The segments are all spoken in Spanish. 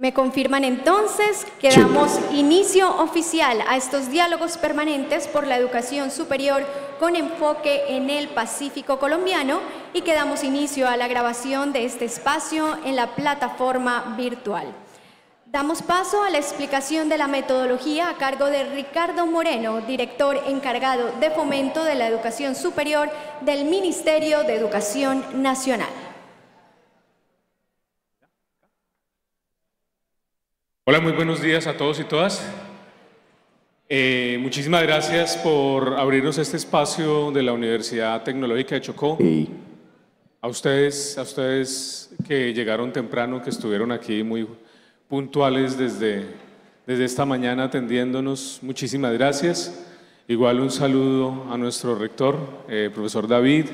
Me confirman entonces que damos inicio oficial a estos diálogos permanentes por la educación superior con enfoque en el Pacífico colombiano y que damos inicio a la grabación de este espacio en la plataforma virtual. Damos paso a la explicación de la metodología a cargo de Ricardo Moreno, director encargado de fomento de la educación superior del Ministerio de Educación Nacional. Hola, muy buenos días a todos y todas. Eh, muchísimas gracias por abrirnos este espacio de la Universidad Tecnológica de Chocó. A ustedes, a ustedes que llegaron temprano, que estuvieron aquí muy puntuales desde, desde esta mañana atendiéndonos, muchísimas gracias. Igual un saludo a nuestro rector, eh, profesor David,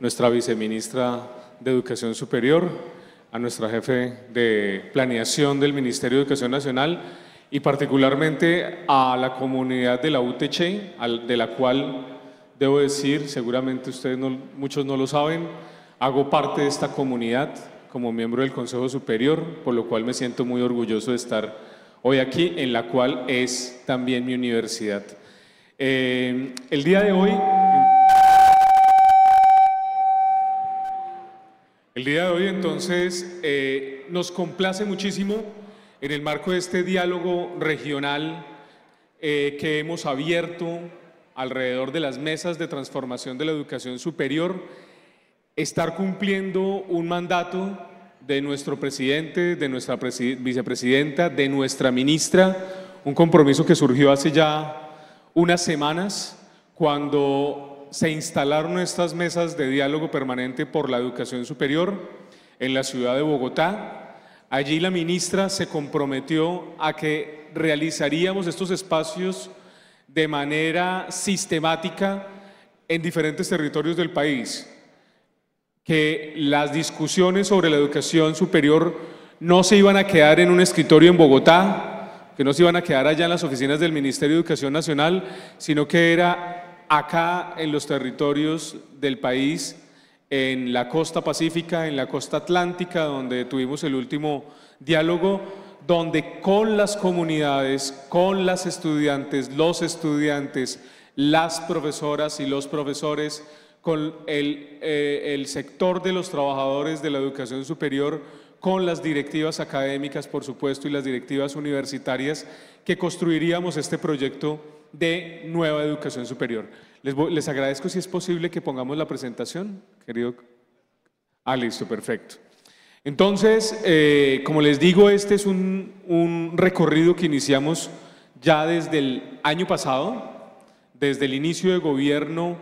nuestra viceministra de Educación Superior, a nuestra jefe de planeación del Ministerio de Educación Nacional y particularmente a la comunidad de la UTC, de la cual debo decir, seguramente ustedes muchos no lo saben, hago parte de esta comunidad como miembro del Consejo Superior, por lo cual me siento muy orgulloso de estar hoy aquí, en la cual es también mi universidad. Eh, el día de hoy El día de hoy entonces eh, nos complace muchísimo en el marco de este diálogo regional eh, que hemos abierto alrededor de las mesas de transformación de la educación superior, estar cumpliendo un mandato de nuestro presidente, de nuestra vicepresidenta, de nuestra ministra, un compromiso que surgió hace ya unas semanas cuando se instalaron estas mesas de diálogo permanente por la educación superior en la ciudad de Bogotá. Allí la ministra se comprometió a que realizaríamos estos espacios de manera sistemática en diferentes territorios del país, que las discusiones sobre la educación superior no se iban a quedar en un escritorio en Bogotá, que no se iban a quedar allá en las oficinas del Ministerio de Educación Nacional, sino que era acá en los territorios del país, en la costa pacífica, en la costa atlántica, donde tuvimos el último diálogo, donde con las comunidades, con las estudiantes, los estudiantes, las profesoras y los profesores, con el, eh, el sector de los trabajadores de la educación superior, con las directivas académicas, por supuesto, y las directivas universitarias, que construiríamos este proyecto de nueva educación superior. Les, agradezco si es posible que pongamos la presentación, querido. Ah, listo, perfecto. Entonces, eh, como les digo, este es un, un recorrido que iniciamos ya desde el año pasado, desde el inicio de gobierno,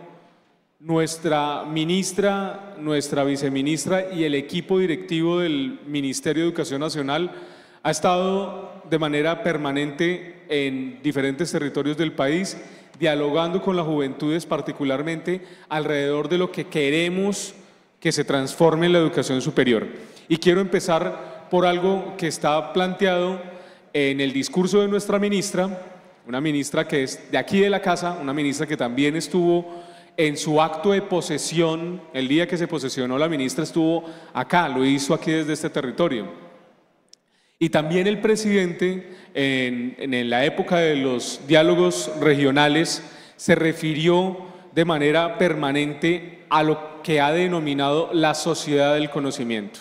nuestra ministra, nuestra viceministra y el equipo directivo del Ministerio de Educación Nacional ha estado de manera permanente en diferentes territorios del país, dialogando con las juventudes particularmente alrededor de lo que queremos que se transforme en la educación superior. Y quiero empezar por algo que está planteado en el discurso de nuestra ministra, una ministra que es de aquí de la casa, una ministra que también estuvo en su acto de posesión, el día que se posesionó la ministra estuvo acá, lo hizo aquí desde este territorio. Y también el presidente, en, la época de los diálogos regionales, se refirió de manera permanente a lo que ha denominado la sociedad del conocimiento.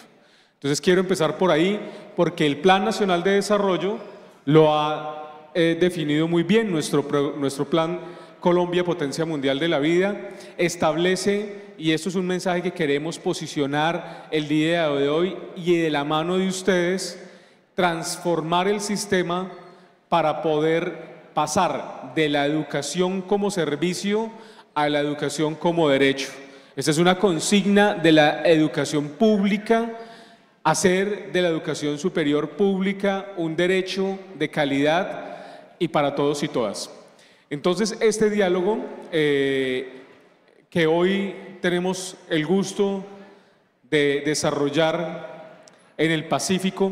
Entonces quiero empezar por ahí, porque el Plan Nacional de Desarrollo lo ha eh, definido muy bien, nuestro, nuestro plan Colombia Potencia Mundial de la Vida, establece, y esto es un mensaje que queremos posicionar el día de hoy y de la mano de ustedes, transformar el sistema para poder pasar de la educación como servicio a la educación como derecho. Esa es una consigna de la educación pública, hacer de la educación superior pública un derecho de calidad y para todos y todas. Entonces, este diálogo eh, que hoy tenemos el gusto de desarrollar en el Pacífico,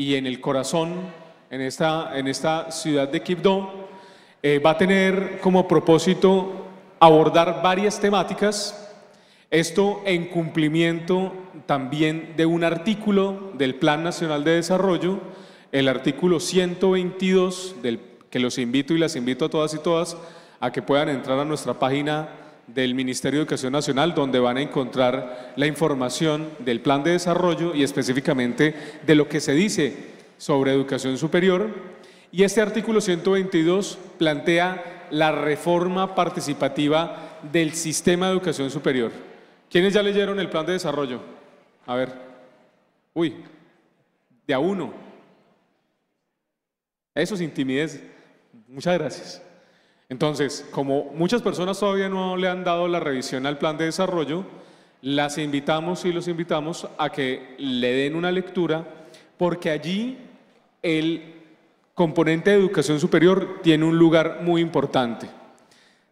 y en el corazón, en esta, en esta ciudad de Quibdó, eh, va a tener como propósito abordar varias temáticas, esto en cumplimiento también de un artículo del Plan Nacional de Desarrollo, el artículo 122, del, que los invito y las invito a todas y todas a que puedan entrar a nuestra página del Ministerio de Educación Nacional, donde van a encontrar la información del plan de desarrollo y específicamente de lo que se dice sobre educación superior. Y este artículo 122 plantea la reforma participativa del sistema de educación superior. ¿Quiénes ya leyeron el plan de desarrollo? A ver. Uy, de a uno. Eso es intimidez. Muchas gracias. Entonces, como muchas personas todavía no le han dado la revisión al plan de desarrollo, las invitamos y los invitamos a que le den una lectura porque allí el componente de educación superior tiene un lugar muy importante.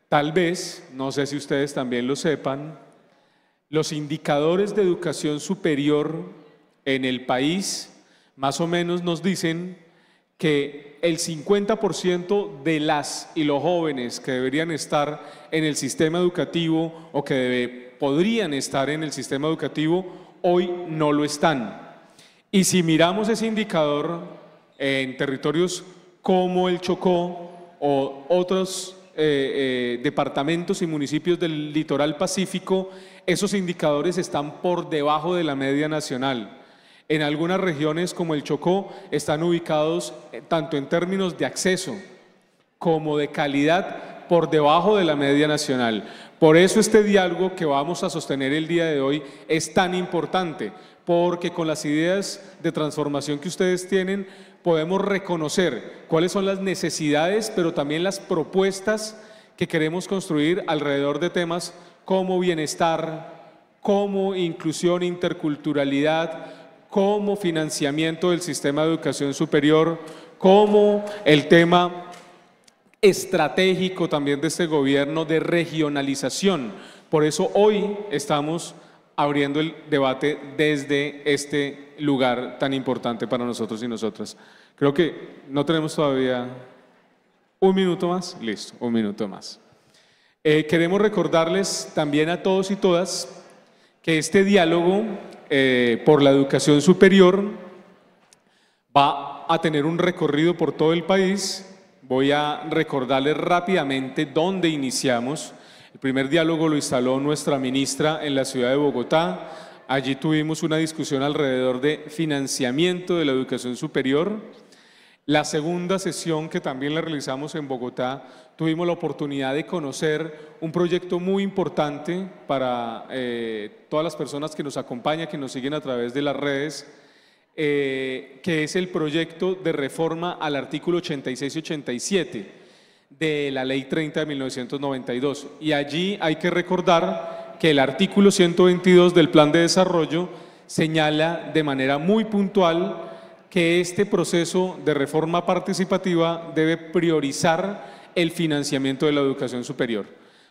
Tal vez, no sé si ustedes también lo sepan, los indicadores de educación superior en el país más o menos nos dicen que el 50% de las y los jóvenes que deberían estar en el sistema educativo o que podrían estar en el sistema educativo hoy no lo están. Y si miramos ese indicador en territorios como el Chocó o otros eh, eh, departamentos y municipios del litoral pacífico, esos indicadores están por debajo de la media nacional. En algunas regiones como el Chocó están ubicados eh, tanto en términos de acceso como de calidad por debajo de la media nacional. Por eso este diálogo que vamos a sostener el día de hoy es tan importante, porque con las ideas de transformación que ustedes tienen podemos reconocer cuáles son las necesidades, pero también las propuestas que queremos construir alrededor de temas como bienestar, como inclusión, interculturalidad, como financiamiento del sistema de educación superior, como el tema estratégico también de este gobierno de regionalización. Por eso hoy estamos abriendo el debate desde este lugar tan importante para nosotros y nosotras. Creo que no tenemos todavía un minuto más. Listo, un minuto más. Eh, queremos recordarles también a todos y todas que este diálogo eh, por la educación superior va a tener un recorrido por todo el país. Voy a recordarles rápidamente dónde iniciamos. El primer diálogo lo instaló nuestra ministra en la ciudad de Bogotá. Allí tuvimos una discusión alrededor de financiamiento de la educación superior. La segunda sesión que también la realizamos en Bogotá, tuvimos la oportunidad de conocer un proyecto muy importante para eh, todas las personas que nos acompañan, que nos siguen a través de las redes, eh, que es el proyecto de reforma al artículo 86 y 87 de la Ley 30 de 1992. Y allí hay que recordar que el artículo 122 del Plan de Desarrollo señala de manera muy puntual que este proceso de reforma participativa debe priorizar el financiamiento de la educación superior.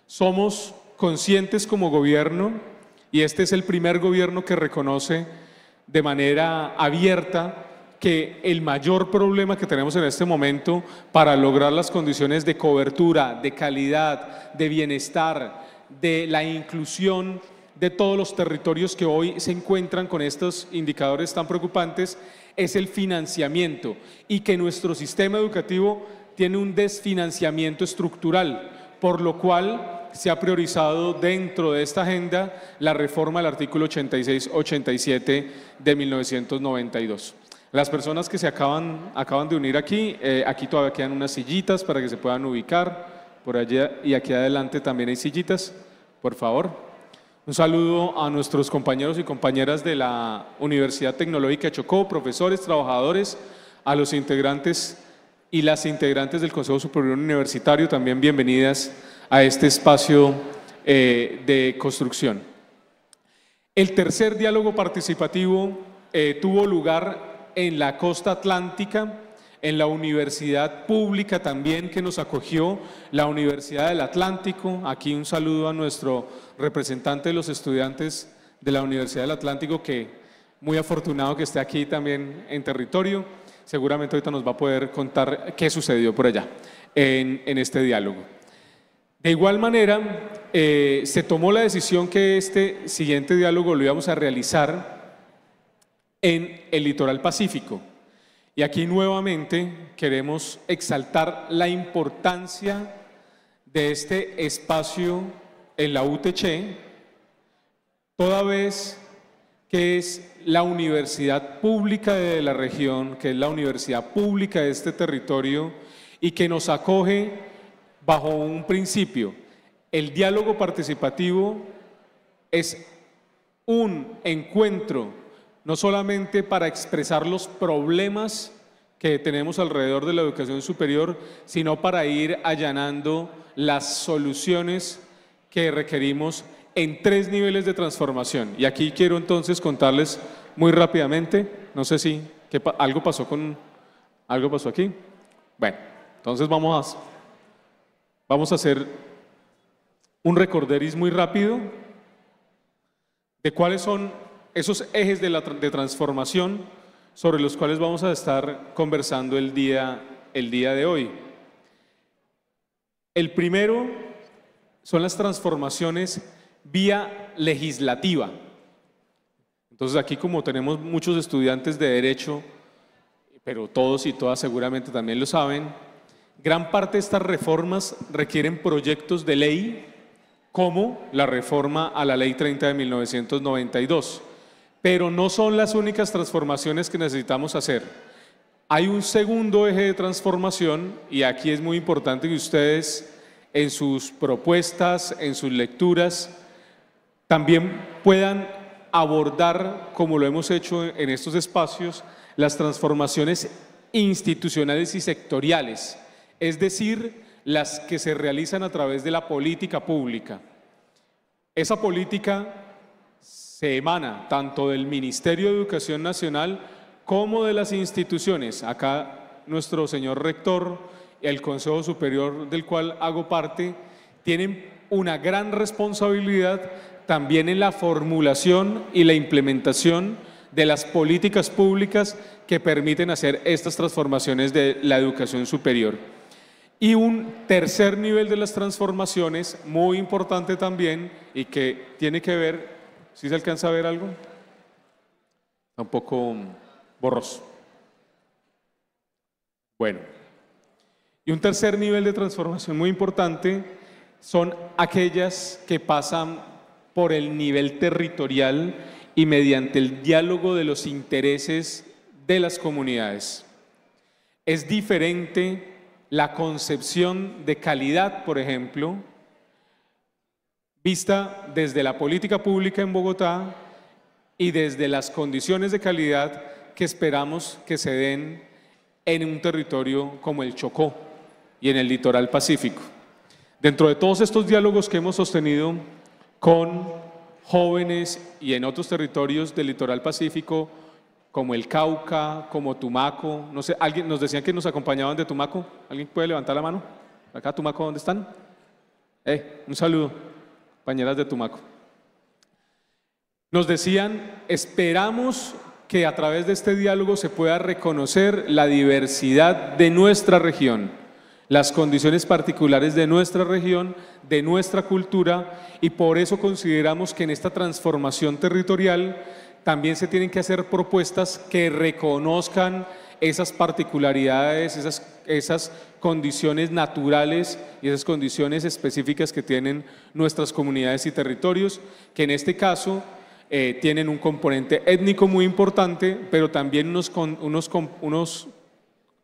Somos conscientes como gobierno, y este es el primer gobierno que reconoce de manera abierta que el mayor problema que tenemos en este momento para lograr las condiciones de cobertura, de calidad, de bienestar, de la inclusión de todos los territorios que hoy se encuentran con estos indicadores tan preocupantes es el financiamiento y que nuestro sistema educativo tiene un desfinanciamiento estructural, por lo cual se ha priorizado dentro de esta agenda la reforma del artículo 86-87 de 1992. Las personas que se acaban, acaban de unir aquí, eh, aquí todavía quedan unas sillitas para que se puedan ubicar, por allá y aquí adelante también hay sillitas, por favor. Un saludo a nuestros compañeros y compañeras de la Universidad Tecnológica de Chocó, profesores, trabajadores, a los integrantes y las integrantes del Consejo Superior Universitario, también bienvenidas a este espacio eh, de construcción. El tercer diálogo participativo eh, tuvo lugar en la costa atlántica, en la universidad pública también que nos acogió, la Universidad del Atlántico. Aquí un saludo a nuestro representante de los estudiantes de la Universidad del Atlántico, que muy afortunado que esté aquí también en territorio. Seguramente ahorita nos va a poder contar qué sucedió por allá en, este diálogo. De igual manera, eh, se tomó la decisión que este siguiente diálogo lo íbamos a realizar en el litoral pacífico. Y aquí nuevamente queremos exaltar la importancia de este espacio en la UTC, toda vez que es la universidad pública de la región, que es la universidad pública de este territorio y que nos acoge bajo un principio. El diálogo participativo es un encuentro no solamente para expresar los problemas que tenemos alrededor de la educación superior, sino para ir allanando las soluciones que requerimos en tres niveles de transformación. Y aquí quiero entonces contarles muy rápidamente, no sé si algo pasó con algo pasó aquí. Bueno, entonces vamos a vamos a hacer un recorderis muy rápido de cuáles son esos ejes de, la, de transformación sobre los cuales vamos a estar conversando el día, el día de hoy. El primero son las transformaciones vía legislativa. Entonces aquí como tenemos muchos estudiantes de derecho, pero todos y todas seguramente también lo saben, gran parte de estas reformas requieren proyectos de ley como la reforma a la ley 30 de 1992. Pero no son las únicas transformaciones que necesitamos hacer. Hay un segundo eje de transformación y aquí es muy importante que ustedes en sus propuestas, en sus lecturas, también puedan abordar, como lo hemos hecho en estos espacios, las transformaciones institucionales y sectoriales, es decir, las que se realizan a través de la política pública. Esa política se emana tanto del Ministerio de Educación Nacional como de las instituciones. Acá nuestro señor rector, el Consejo Superior del cual hago parte, tienen una gran responsabilidad también en la formulación y la implementación de las políticas públicas que permiten hacer estas transformaciones de la educación superior. Y un tercer nivel de las transformaciones, muy importante también, y que tiene que ver, si se alcanza a ver algo? Está un poco borroso. Bueno, y un tercer nivel de transformación muy importante son aquellas que pasan por el nivel territorial y mediante el diálogo de los intereses de las comunidades. Es diferente la concepción de calidad, por ejemplo, vista desde la política pública en Bogotá y desde las condiciones de calidad que esperamos que se den en un territorio como el Chocó y en el litoral pacífico. Dentro de todos estos diálogos que hemos sostenido con jóvenes y en otros territorios del litoral pacífico, como el Cauca, como Tumaco. No sé, alguien nos decían que nos acompañaban de Tumaco. ¿Alguien puede levantar la mano? Acá, Tumaco, ¿dónde están? Eh, un saludo, compañeras de Tumaco. Nos decían, esperamos que a través de este diálogo se pueda reconocer la diversidad de nuestra región las condiciones particulares de nuestra región, de nuestra cultura, y por eso consideramos que en esta transformación territorial también se tienen que hacer propuestas que reconozcan esas particularidades, esas, esas condiciones naturales y esas condiciones específicas que tienen nuestras comunidades y territorios, que en este caso eh, tienen un componente étnico muy importante, pero también unos, unos, unos,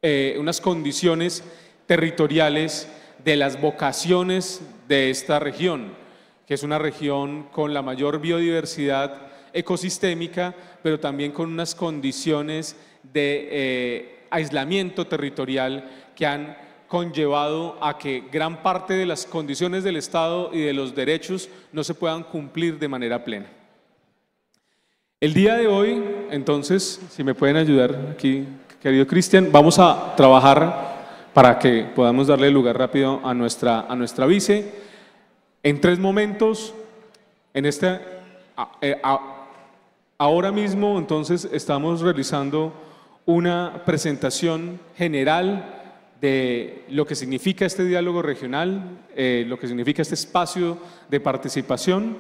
eh, unas condiciones territoriales de las vocaciones de esta región, que es una región con la mayor biodiversidad ecosistémica, pero también con unas condiciones de eh, aislamiento territorial que han conllevado a que gran parte de las condiciones del Estado y de los derechos no se puedan cumplir de manera plena. El día de hoy, entonces, si me pueden ayudar aquí, querido Cristian, vamos a trabajar para que podamos darle lugar rápido a nuestra, a nuestra vice. En tres momentos, en este, eh, ahora mismo entonces estamos realizando una presentación general de lo que significa este diálogo regional, eh, lo que significa este espacio de participación.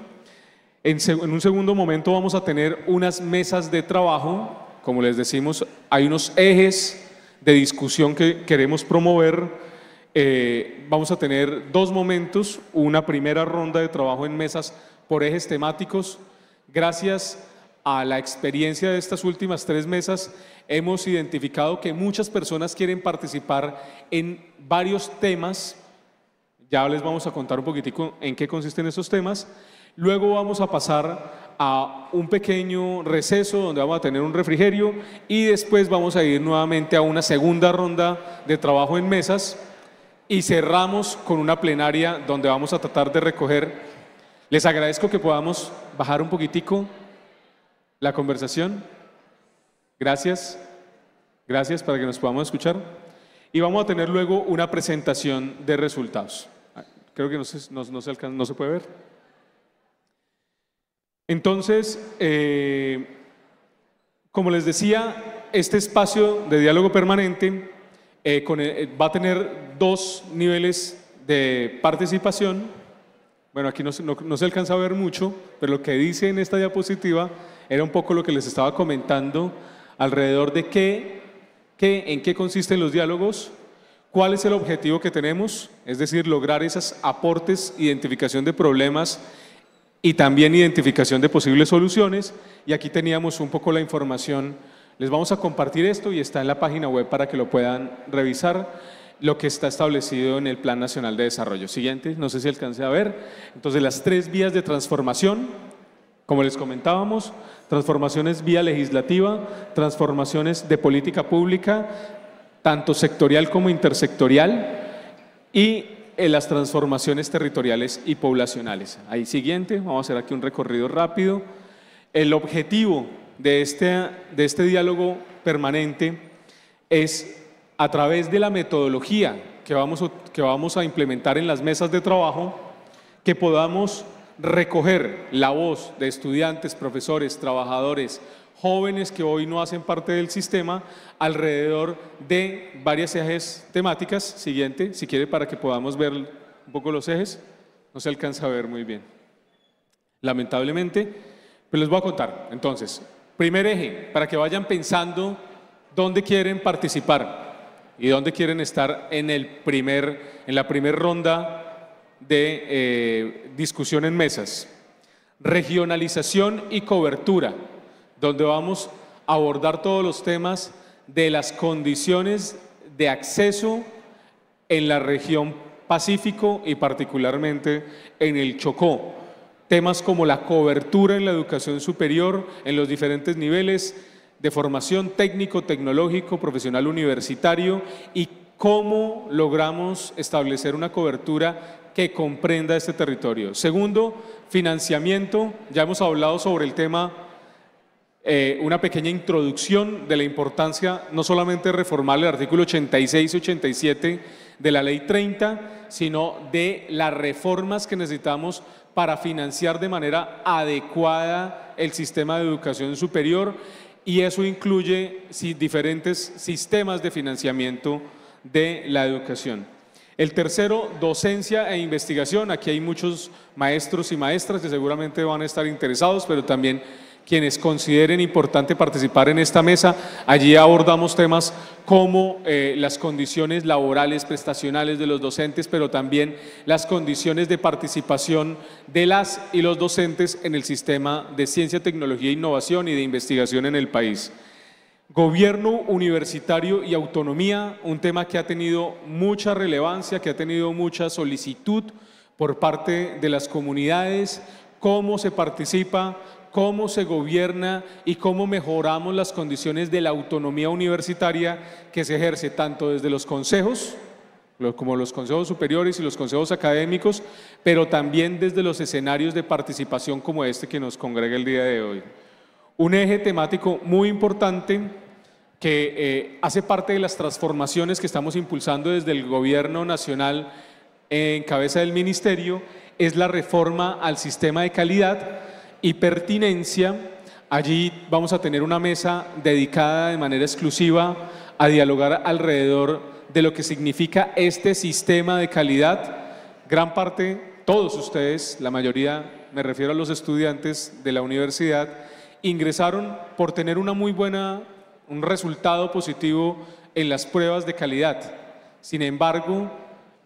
En, un segundo momento vamos a tener unas mesas de trabajo como les decimos, hay unos ejes de discusión que queremos promover. Eh, vamos a tener dos momentos, una primera ronda de trabajo en mesas por ejes temáticos. Gracias a la experiencia de estas últimas tres mesas, hemos identificado que muchas personas quieren participar en varios temas. Ya les vamos a contar un poquitico en qué consisten esos temas. Luego vamos a pasar a un pequeño receso donde vamos a tener un refrigerio y después vamos a ir nuevamente a una segunda ronda de trabajo en mesas y cerramos con una plenaria donde vamos a tratar de recoger. Les agradezco que podamos bajar un poquitico la conversación. Gracias. Gracias para que nos podamos escuchar. Y vamos a tener luego una presentación de resultados. Creo que no se, no, se, no se puede ver. Entonces, eh, como les decía, este espacio de diálogo permanente eh, eh, va a tener dos niveles de participación. Bueno, aquí no, no, se alcanza a ver mucho, pero lo que dice en esta diapositiva era un poco lo que les estaba comentando alrededor de qué, qué, en qué consisten los diálogos, cuál es el objetivo que tenemos, es decir, lograr esos aportes, identificación de problemas y también identificación de posibles soluciones. Y aquí teníamos un poco la información. Les vamos a compartir esto y está en la página web para que lo puedan revisar lo que está establecido en el Plan Nacional de Desarrollo. Siguiente, no sé si alcancé a ver. Entonces, las tres vías de transformación, como les comentábamos, transformaciones vía legislativa, transformaciones de política pública, tanto sectorial como intersectorial, y en las transformaciones territoriales y poblacionales. Ahí siguiente, vamos a hacer aquí un recorrido rápido. El objetivo de este, de este diálogo permanente es a través de la metodología que vamos, que vamos a implementar en las mesas de trabajo, que podamos recoger la voz de estudiantes, profesores, trabajadores, jóvenes que hoy no hacen parte del sistema alrededor de varias ejes temáticas. Siguiente, si quiere, para que podamos ver un poco los ejes. No se alcanza a ver muy bien. Lamentablemente, pero les voy a contar. Entonces, primer eje, para que vayan pensando dónde quieren participar y dónde quieren estar en, el primer, en la primera ronda de eh, discusión en mesas. Regionalización y cobertura donde vamos a abordar todos los temas de las condiciones de acceso en la región Pacífico y particularmente en el Chocó. Temas como la cobertura en la educación superior en los diferentes niveles de formación técnico, tecnológico, profesional universitario y cómo logramos establecer una cobertura que comprenda este territorio. Segundo, financiamiento. Ya hemos hablado sobre el tema eh, una pequeña introducción de la importancia no solamente de reformar el artículo 86 y 87 de la ley 30, sino de las reformas que necesitamos para financiar de manera adecuada el sistema de educación superior y eso incluye diferentes sistemas de financiamiento de la educación. El tercero, docencia e investigación. Aquí hay muchos maestros y maestras que seguramente van a estar interesados, pero también quienes consideren importante participar en esta mesa. Allí abordamos temas como eh, las condiciones laborales, prestacionales de los docentes, pero también las condiciones de participación de las y los docentes en el sistema de ciencia, tecnología e innovación y de investigación en el país. Gobierno universitario y autonomía, un tema que ha tenido mucha relevancia, que ha tenido mucha solicitud por parte de las comunidades, cómo se participa, cómo se gobierna y cómo mejoramos las condiciones de la autonomía universitaria que se ejerce tanto desde los consejos, como los consejos superiores y los consejos académicos, pero también desde los escenarios de participación como este que nos congrega el día de hoy. Un eje temático muy importante que eh, hace parte de las transformaciones que estamos impulsando desde el gobierno nacional en cabeza del ministerio es la reforma al sistema de calidad y pertinencia. Allí vamos a tener una mesa dedicada de manera exclusiva a dialogar alrededor de lo que significa este sistema de calidad. Gran parte, todos ustedes, la mayoría, me refiero a los estudiantes de la universidad, ingresaron por tener una muy buena un resultado positivo en las pruebas de calidad. Sin embargo,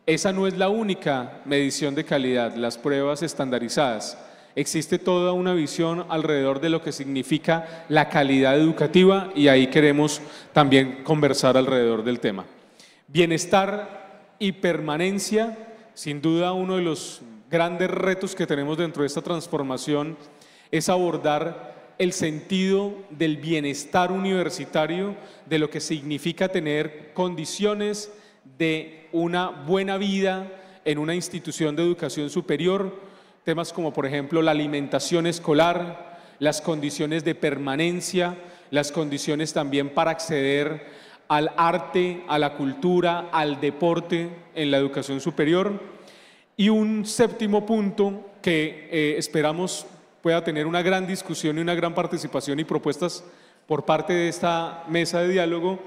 esa no es la única medición de calidad, las pruebas estandarizadas. Existe toda una visión alrededor de lo que significa la calidad educativa y ahí queremos también conversar alrededor del tema. Bienestar y permanencia, sin duda uno de los grandes retos que tenemos dentro de esta transformación es abordar el sentido del bienestar universitario, de lo que significa tener condiciones de una buena vida en una institución de educación superior, temas como por ejemplo la alimentación escolar, las condiciones de permanencia, las condiciones también para acceder al arte, a la cultura, al deporte en la educación superior. Y un séptimo punto que eh, esperamos pueda tener una gran discusión y una gran participación y propuestas por parte de esta mesa de diálogo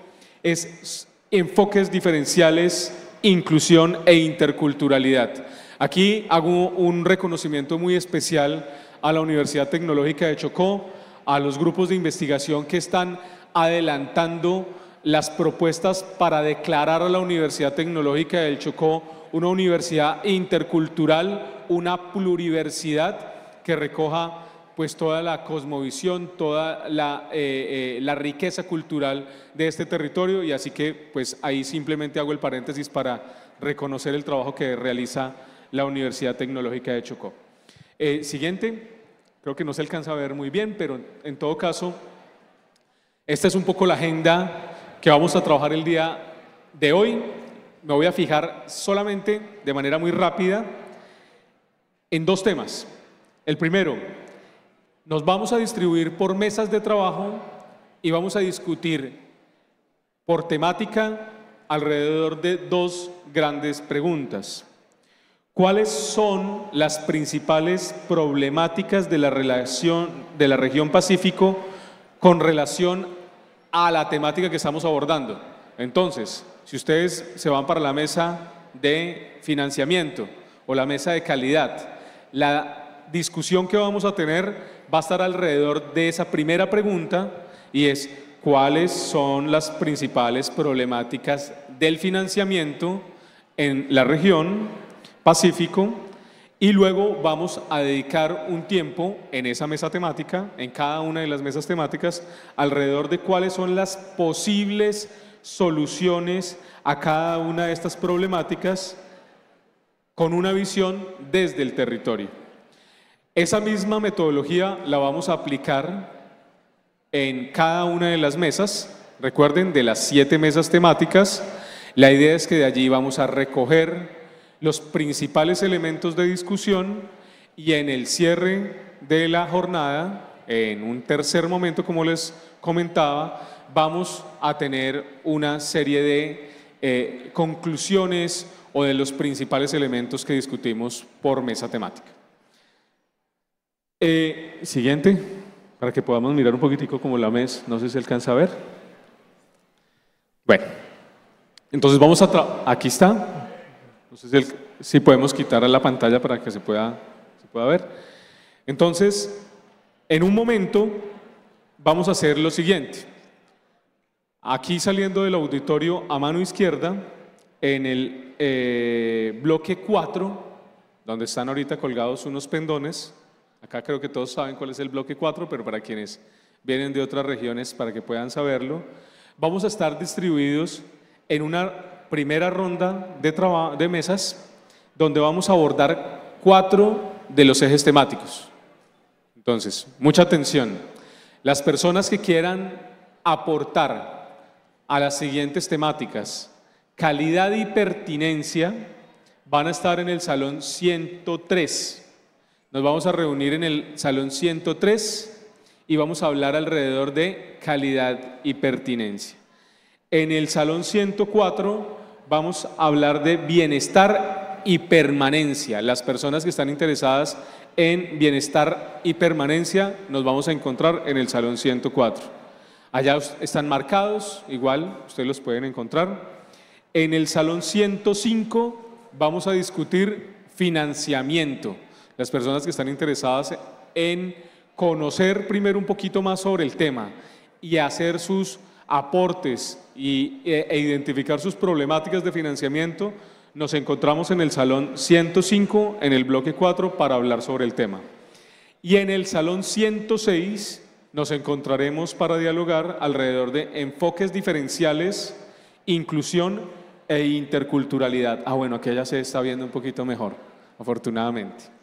es enfoques diferenciales, inclusión e interculturalidad. Aquí hago un reconocimiento muy especial a la Universidad Tecnológica de Chocó, a los grupos de investigación que están adelantando las propuestas para declarar a la Universidad Tecnológica del Chocó una universidad intercultural, una pluriversidad que recoja pues toda la cosmovisión, toda eh, eh, la, riqueza cultural de este territorio y así que pues ahí simplemente hago el paréntesis para reconocer el trabajo que realiza la Universidad Tecnológica de Chocó. Eh, siguiente, creo que no se alcanza a ver muy bien, pero en todo caso, esta es un poco la agenda que vamos a trabajar el día de hoy. Me voy a fijar solamente de manera muy rápida en dos temas. El primero, nos vamos a distribuir por mesas de trabajo y vamos a discutir por temática alrededor de dos grandes preguntas. ¿Cuáles son las principales problemáticas de la relación de la región Pacífico con relación a la temática que estamos abordando? Entonces, si ustedes se van para la mesa de financiamiento o la mesa de calidad, la discusión que vamos a tener va a estar alrededor de esa primera pregunta y es cuáles son las principales problemáticas del financiamiento en la región Pacífico y luego vamos a dedicar un tiempo en esa mesa temática, en cada una de las mesas temáticas, alrededor de cuáles son las posibles soluciones a cada una de estas problemáticas con una visión desde el territorio. Esa misma metodología la vamos a aplicar en cada una de las mesas. Recuerden, de las siete mesas temáticas, la idea es que de allí vamos a recoger los principales elementos de discusión y en el cierre de la jornada, en un tercer momento, como les comentaba, vamos a tener una serie de eh, conclusiones o de los principales elementos que discutimos por mesa temática. Eh, siguiente, para que podamos mirar un poquitico como la mes, no sé si alcanza a ver. Bueno, entonces vamos a... Aquí está. No sé si, podemos quitar la pantalla para que se pueda, se pueda ver. Entonces, en un momento vamos a hacer lo siguiente. Aquí saliendo del auditorio a mano izquierda, en el eh, bloque 4, donde están ahorita colgados unos pendones, Acá creo que todos saben cuál es el bloque 4, pero para quienes vienen de otras regiones, para que puedan saberlo, vamos a estar distribuidos en una primera ronda de, de mesas donde vamos a abordar cuatro de los ejes temáticos. Entonces, mucha atención. Las personas que quieran aportar a las siguientes temáticas, calidad y pertinencia, van a estar en el salón 103. Nos vamos a reunir en el salón 103 y vamos a hablar alrededor de calidad y pertinencia. En el salón 104 vamos a hablar de bienestar y permanencia. Las personas que están interesadas en bienestar y permanencia nos vamos a encontrar en el salón 104. Allá están marcados, igual ustedes los pueden encontrar. En el salón 105 vamos a discutir financiamiento las personas que están interesadas en conocer primero un poquito más sobre el tema y hacer sus aportes y, e, e identificar sus problemáticas de financiamiento, nos encontramos en el salón 105, en el bloque 4, para hablar sobre el tema. Y en el salón 106 nos encontraremos para dialogar alrededor de enfoques diferenciales, inclusión e interculturalidad. Ah, bueno, aquí ya se está viendo un poquito mejor, afortunadamente.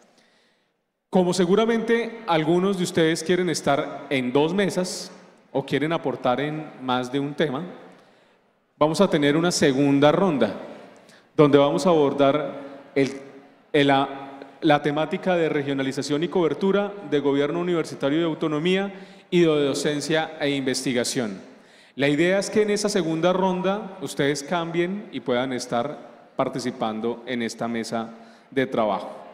Como seguramente algunos de ustedes quieren estar en dos mesas o quieren aportar en más de un tema, vamos a tener una segunda ronda donde vamos a abordar la, temática de regionalización y cobertura de gobierno universitario de autonomía y de docencia e investigación. La idea es que en esa segunda ronda ustedes cambien y puedan estar participando en esta mesa de trabajo.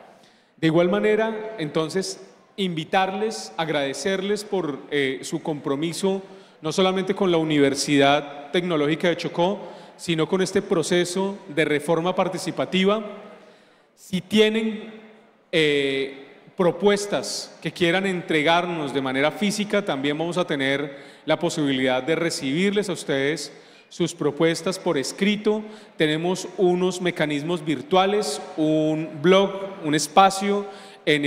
De igual manera, entonces, invitarles, agradecerles por eh, su compromiso, no solamente con la Universidad Tecnológica de Chocó, sino con este proceso de reforma participativa. Si tienen eh, propuestas que quieran entregarnos de manera física, también vamos a tener la posibilidad de recibirles a ustedes sus propuestas por escrito. Tenemos unos mecanismos virtuales, un blog, un espacio en,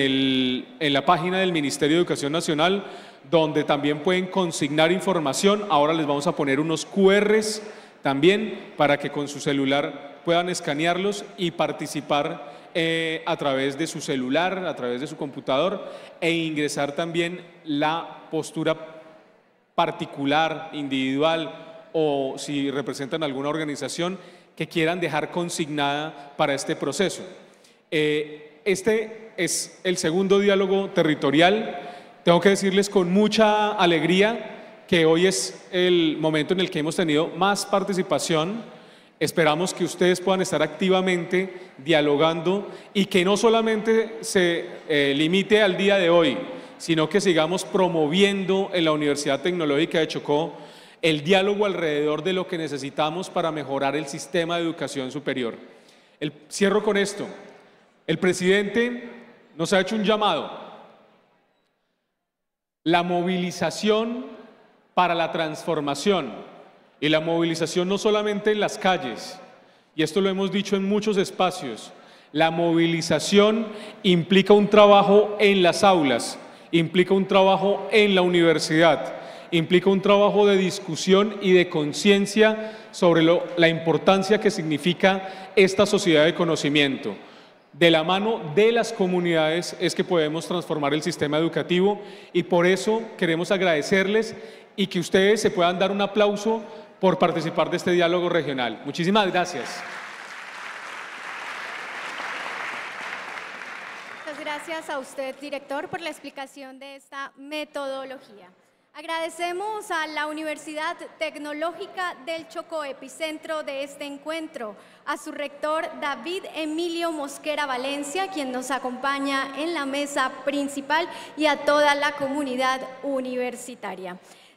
en la página del Ministerio de Educación Nacional donde también pueden consignar información. Ahora les vamos a poner unos QRs también para que con su celular puedan escanearlos y participar eh, a través de su celular, a través de su computador e ingresar también la postura particular, individual o si representan alguna organización que quieran dejar consignada para este proceso. Eh, este es el segundo diálogo territorial. Tengo que decirles con mucha alegría que hoy es el momento en el que hemos tenido más participación. Esperamos que ustedes puedan estar activamente dialogando y que no solamente se eh, limite al día de hoy, sino que sigamos promoviendo en la Universidad Tecnológica de Chocó el diálogo alrededor de lo que necesitamos para mejorar el sistema de educación superior. El, cierro con esto. El presidente nos ha hecho un llamado. La movilización para la transformación y la movilización no solamente en las calles, y esto lo hemos dicho en muchos espacios, la movilización implica un trabajo en las aulas, implica un trabajo en la universidad, implica un trabajo de discusión y de conciencia sobre la importancia que significa esta sociedad de conocimiento. De la mano de las comunidades es que podemos transformar el sistema educativo y por eso queremos agradecerles y que ustedes se puedan dar un aplauso por participar de este diálogo regional. Muchísimas gracias. Gracias a usted, director, por la explicación de esta metodología. Agradecemos a la Universidad Tecnológica del Chocó, epicentro de este encuentro, a su rector David Emilio Mosquera Valencia, quien nos acompaña en la mesa principal, y a toda la comunidad universitaria.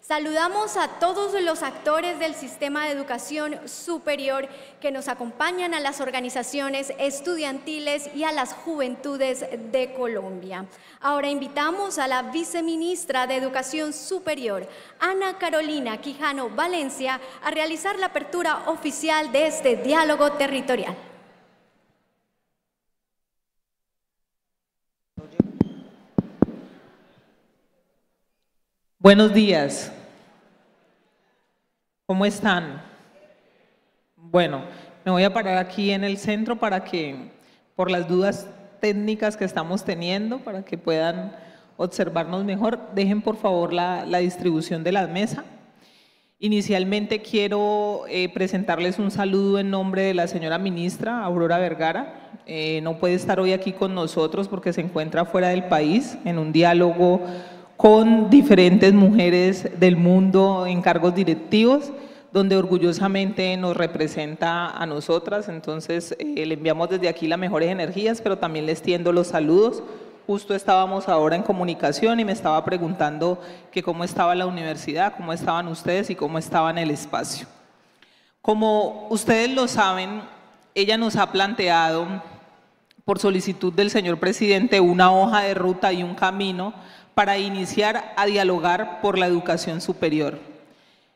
Saludamos a todos los actores del sistema de educación superior que nos acompañan a las organizaciones estudiantiles y a las juventudes de Colombia. Ahora invitamos a la viceministra de Educación Superior, Ana Carolina Quijano Valencia, a realizar la apertura oficial de este diálogo territorial. Buenos días. ¿Cómo están? Bueno, me voy a parar aquí en el centro para que, por las dudas técnicas que estamos teniendo, para que puedan observarnos mejor, dejen por favor la, distribución de la mesa. Inicialmente quiero eh, presentarles un saludo en nombre de la señora ministra Aurora Vergara. Eh, no puede estar hoy aquí con nosotros porque se encuentra fuera del país en un diálogo con diferentes mujeres del mundo en cargos directivos, donde orgullosamente nos representa a nosotras. Entonces, eh, le enviamos desde aquí las mejores energías, pero también les tiendo los saludos. Justo estábamos ahora en comunicación y me estaba preguntando que cómo estaba la universidad, cómo estaban ustedes y cómo estaba en el espacio. Como ustedes lo saben, ella nos ha planteado, por solicitud del señor presidente, una hoja de ruta y un camino para iniciar a dialogar por la educación superior.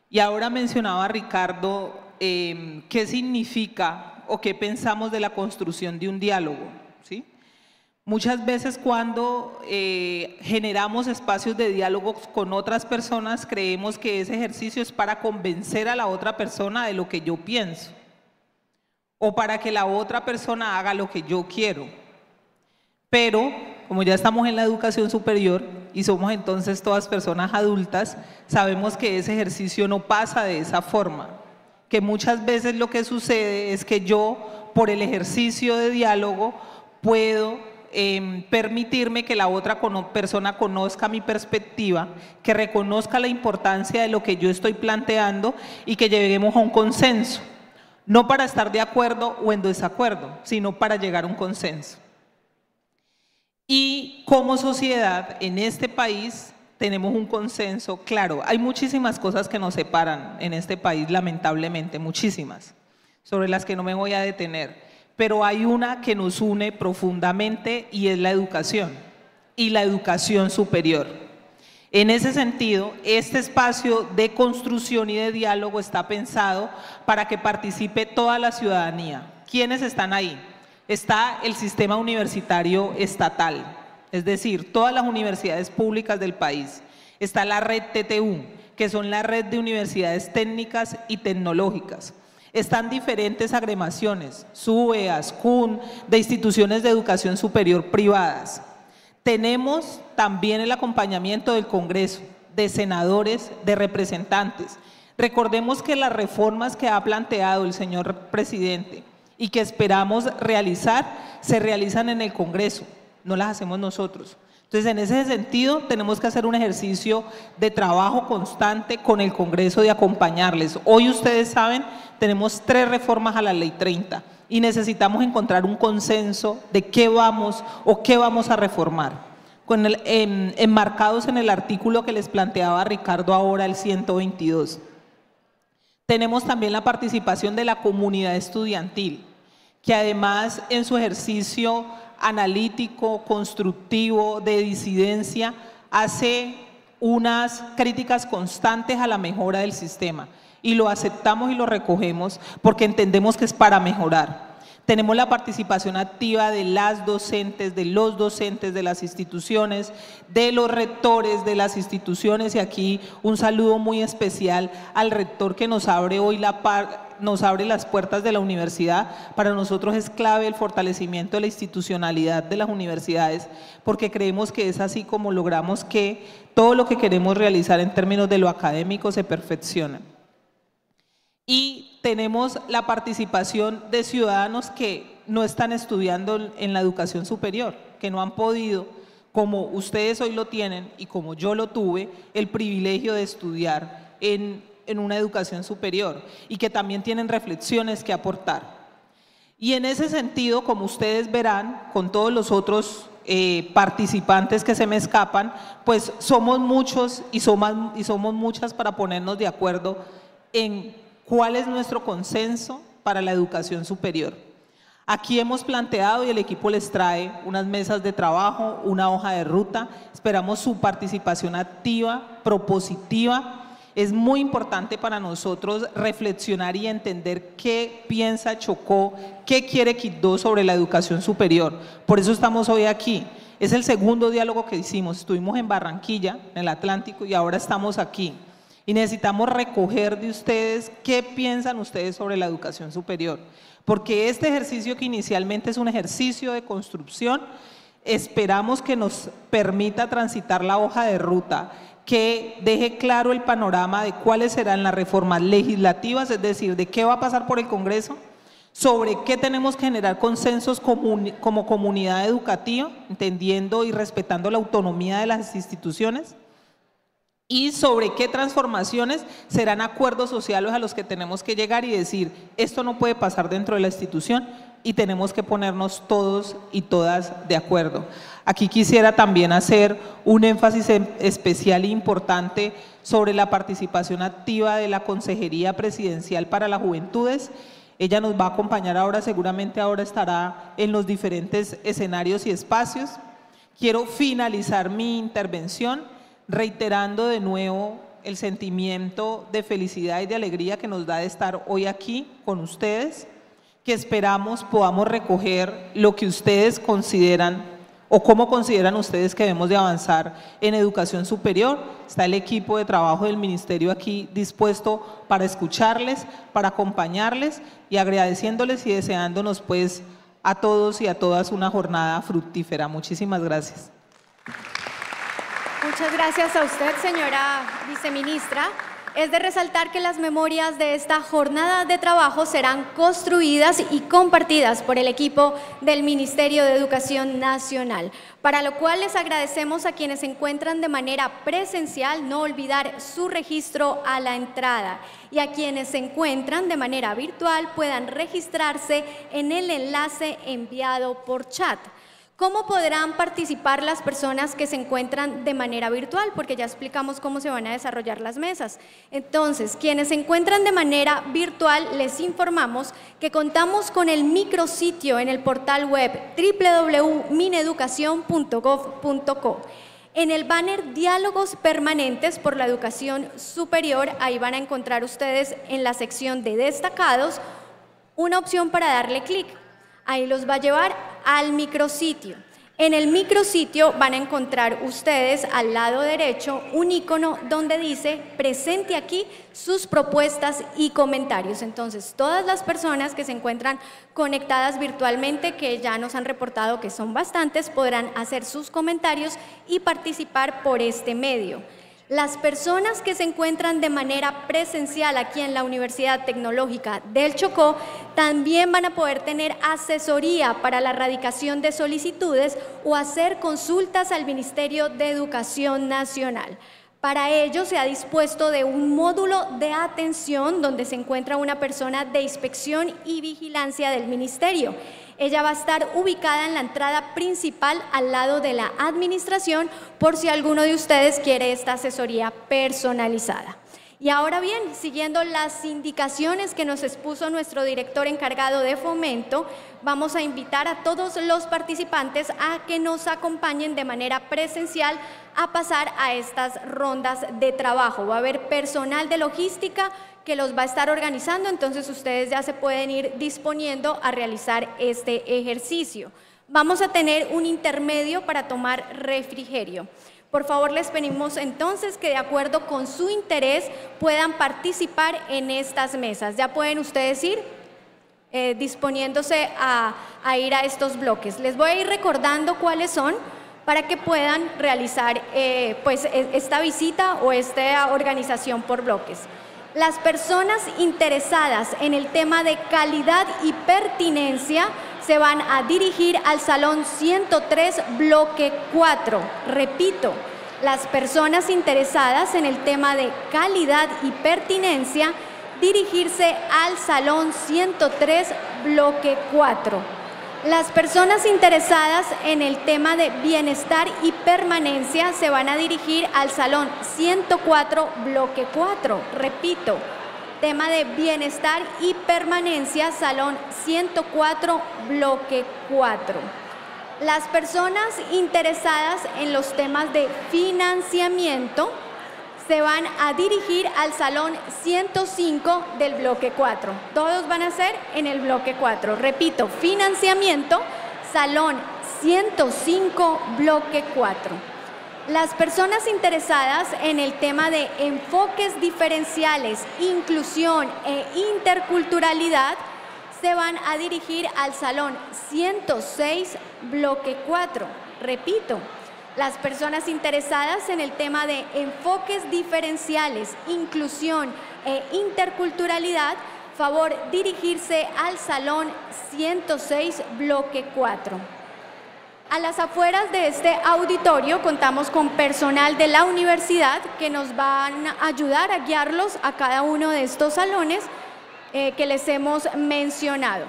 Y ahora mencionaba Ricardo em, qué significa o qué pensamos de la construcción de un diálogo. ¿sí? Muchas veces cuando eh, generamos espacios de diálogo con otras personas, creemos que ese ejercicio es para convencer a la otra persona de lo que yo pienso o para que la otra persona haga lo que yo quiero. Pero como ya estamos en la educación superior, y somos entonces todas personas adultas, sabemos que ese ejercicio no pasa de esa forma, que muchas veces lo que sucede es que yo, por el ejercicio de diálogo, puedo em, permitirme que la otra persona conozca mi perspectiva, que reconozca la importancia de lo que yo estoy planteando y que lleguemos a un consenso, no para estar de acuerdo o en desacuerdo, sino para llegar a un consenso. Y como sociedad en este país tenemos un consenso, claro, hay muchísimas cosas que nos separan en este país, lamentablemente, muchísimas, sobre las que no me voy a detener, pero hay una que nos une profundamente y es la educación, y la educación superior. En ese sentido, este espacio de construcción y de diálogo está pensado para que participe toda la ciudadanía. ¿Quiénes están ahí? Está el sistema universitario estatal, es decir, todas las universidades públicas del país. Está la red TTU, que son la red de universidades técnicas y tecnológicas. Están diferentes agremaciones, SUBE, ASCUN, de instituciones de educación superior privadas. Tenemos también el acompañamiento del Congreso, de senadores, de representantes. Recordemos que las reformas que ha planteado el señor presidente y que esperamos realizar, se realizan en el Congreso, no las hacemos nosotros. Entonces, en ese sentido, tenemos que hacer un ejercicio de trabajo constante con el Congreso de acompañarles. Hoy ustedes saben, tenemos tres reformas a la Ley 30 y necesitamos encontrar un consenso de qué vamos o qué vamos a reformar. Con el, enmarcados en el artículo que les planteaba Ricardo ahora, el 122. Tenemos también la participación de la comunidad estudiantil, que además en su ejercicio analítico, constructivo, de disidencia, hace unas críticas constantes a la mejora del sistema. Y lo aceptamos y lo recogemos porque entendemos que es para mejorar. Tenemos la participación activa de las docentes, de los docentes de las instituciones, de los rectores de las instituciones y aquí un saludo muy especial al rector que nos abre hoy la nos abre las puertas de la universidad. Para nosotros es clave el fortalecimiento de la institucionalidad de las universidades porque creemos que es así como logramos que todo lo que queremos realizar en términos de lo académico se perfeccione. Y tenemos la participación de ciudadanos que no están estudiando en la educación superior, que no han podido, como ustedes hoy lo tienen y como yo lo tuve, el privilegio de estudiar en, una educación superior y que también tienen reflexiones que aportar. Y en ese sentido, como ustedes verán, con todos los otros eh, participantes que se me escapan, pues somos muchos y somos, y somos muchas para ponernos de acuerdo en cuál es nuestro consenso para la educación superior. Aquí hemos planteado y el equipo les trae unas mesas de trabajo, una hoja de ruta. Esperamos su participación activa, propositiva. Es muy importante para nosotros reflexionar y entender qué piensa Chocó, qué quiere Quito sobre la educación superior. Por eso estamos hoy aquí. Es el segundo diálogo que hicimos. Estuvimos en Barranquilla, en el Atlántico, y ahora estamos aquí. Y necesitamos recoger de ustedes qué piensan ustedes sobre la educación superior. Porque este ejercicio que inicialmente es un ejercicio de construcción, esperamos que nos permita transitar la hoja de ruta, que deje claro el panorama de cuáles serán las reformas legislativas, es decir, de qué va a pasar por el Congreso, sobre qué tenemos que generar consensos como comunidad educativa, entendiendo y respetando la autonomía de las instituciones y sobre qué transformaciones serán acuerdos sociales a los que tenemos que llegar y decir, esto no puede pasar dentro de la institución y tenemos que ponernos todos y todas de acuerdo. Aquí quisiera también hacer un énfasis especial e importante sobre la participación activa de la Consejería Presidencial para las Juventudes. Ella nos va a acompañar ahora, seguramente ahora estará en los diferentes escenarios y espacios. Quiero finalizar mi intervención reiterando de nuevo el sentimiento de felicidad y de alegría que nos da de estar hoy aquí con ustedes, que esperamos podamos recoger lo que ustedes consideran o cómo consideran ustedes que debemos de avanzar en educación superior. Está el equipo de trabajo del ministerio aquí dispuesto para escucharles, para acompañarles y agradeciéndoles y deseándonos pues a todos y a todas una jornada fructífera. Muchísimas gracias. Muchas gracias a usted, señora viceministra. Es de resaltar que las memorias de esta jornada de trabajo serán construidas y compartidas por el equipo del Ministerio de Educación Nacional, para lo cual les agradecemos a quienes se encuentran de manera presencial no olvidar su registro a la entrada y a quienes se encuentran de manera virtual puedan registrarse en el enlace enviado por chat. ¿Cómo podrán participar las personas que se encuentran de manera virtual? Porque ya explicamos cómo se van a desarrollar las mesas. Entonces, quienes se encuentran de manera virtual, les informamos que contamos con el micrositio en el portal web www.mineducacion.gov.co. En el banner Diálogos Permanentes por la Educación Superior, ahí van a encontrar ustedes en la sección de destacados una opción para darle clic. Ahí los va a llevar al micrositio. En el micrositio van a encontrar ustedes al lado derecho un icono donde dice presente aquí sus propuestas y comentarios. Entonces, todas las personas que se encuentran conectadas virtualmente, que ya nos han reportado que son bastantes, podrán hacer sus comentarios y participar por este medio. Las personas que se encuentran de manera presencial aquí en la Universidad Tecnológica del Chocó también van a poder tener asesoría para la erradicación de solicitudes o hacer consultas al Ministerio de Educación Nacional. Para ello se ha dispuesto de un módulo de atención donde se encuentra una persona de inspección y vigilancia del ministerio. Ella va a estar ubicada en la entrada principal al lado de la administración por si alguno de ustedes quiere esta asesoría personalizada. Y ahora bien, siguiendo las indicaciones que nos expuso nuestro director encargado de fomento, vamos a invitar a todos los participantes a que nos acompañen de manera presencial a pasar a estas rondas de trabajo. Va a haber personal de logística que los va a estar organizando, entonces ustedes ya se pueden ir disponiendo a realizar este ejercicio. Vamos a tener un intermedio para tomar refrigerio. Por favor, les pedimos entonces que de acuerdo con su interés puedan participar en estas mesas. Ya pueden ustedes ir eh, disponiéndose a, ir a estos bloques. Les voy a ir recordando cuáles son para que puedan realizar eh, pues, e, esta visita o esta organización por bloques. Las personas interesadas en el tema de calidad y pertinencia se van a dirigir al Salón 103, bloque 4. Repito, las personas interesadas en el tema de calidad y pertinencia dirigirse al Salón 103, bloque 4. Las personas interesadas en el tema de bienestar y permanencia se van a dirigir al Salón 104, bloque 4. Repito, tema de bienestar y permanencia, Salón 104, bloque 4. Las personas interesadas en los temas de financiamiento se van a dirigir al salón 105 del bloque 4. Todos van a ser en el bloque 4. Repito, financiamiento, salón 105, bloque 4. Las personas interesadas en el tema de enfoques diferenciales, inclusión e interculturalidad se van a dirigir al salón 106, bloque 4. Repito, las personas interesadas en el tema de enfoques diferenciales, inclusión e interculturalidad, favor dirigirse al Salón 106, bloque 4. A las afueras de este auditorio contamos con personal de la universidad que nos van a ayudar a guiarlos a cada uno de estos salones eh, que les hemos mencionado.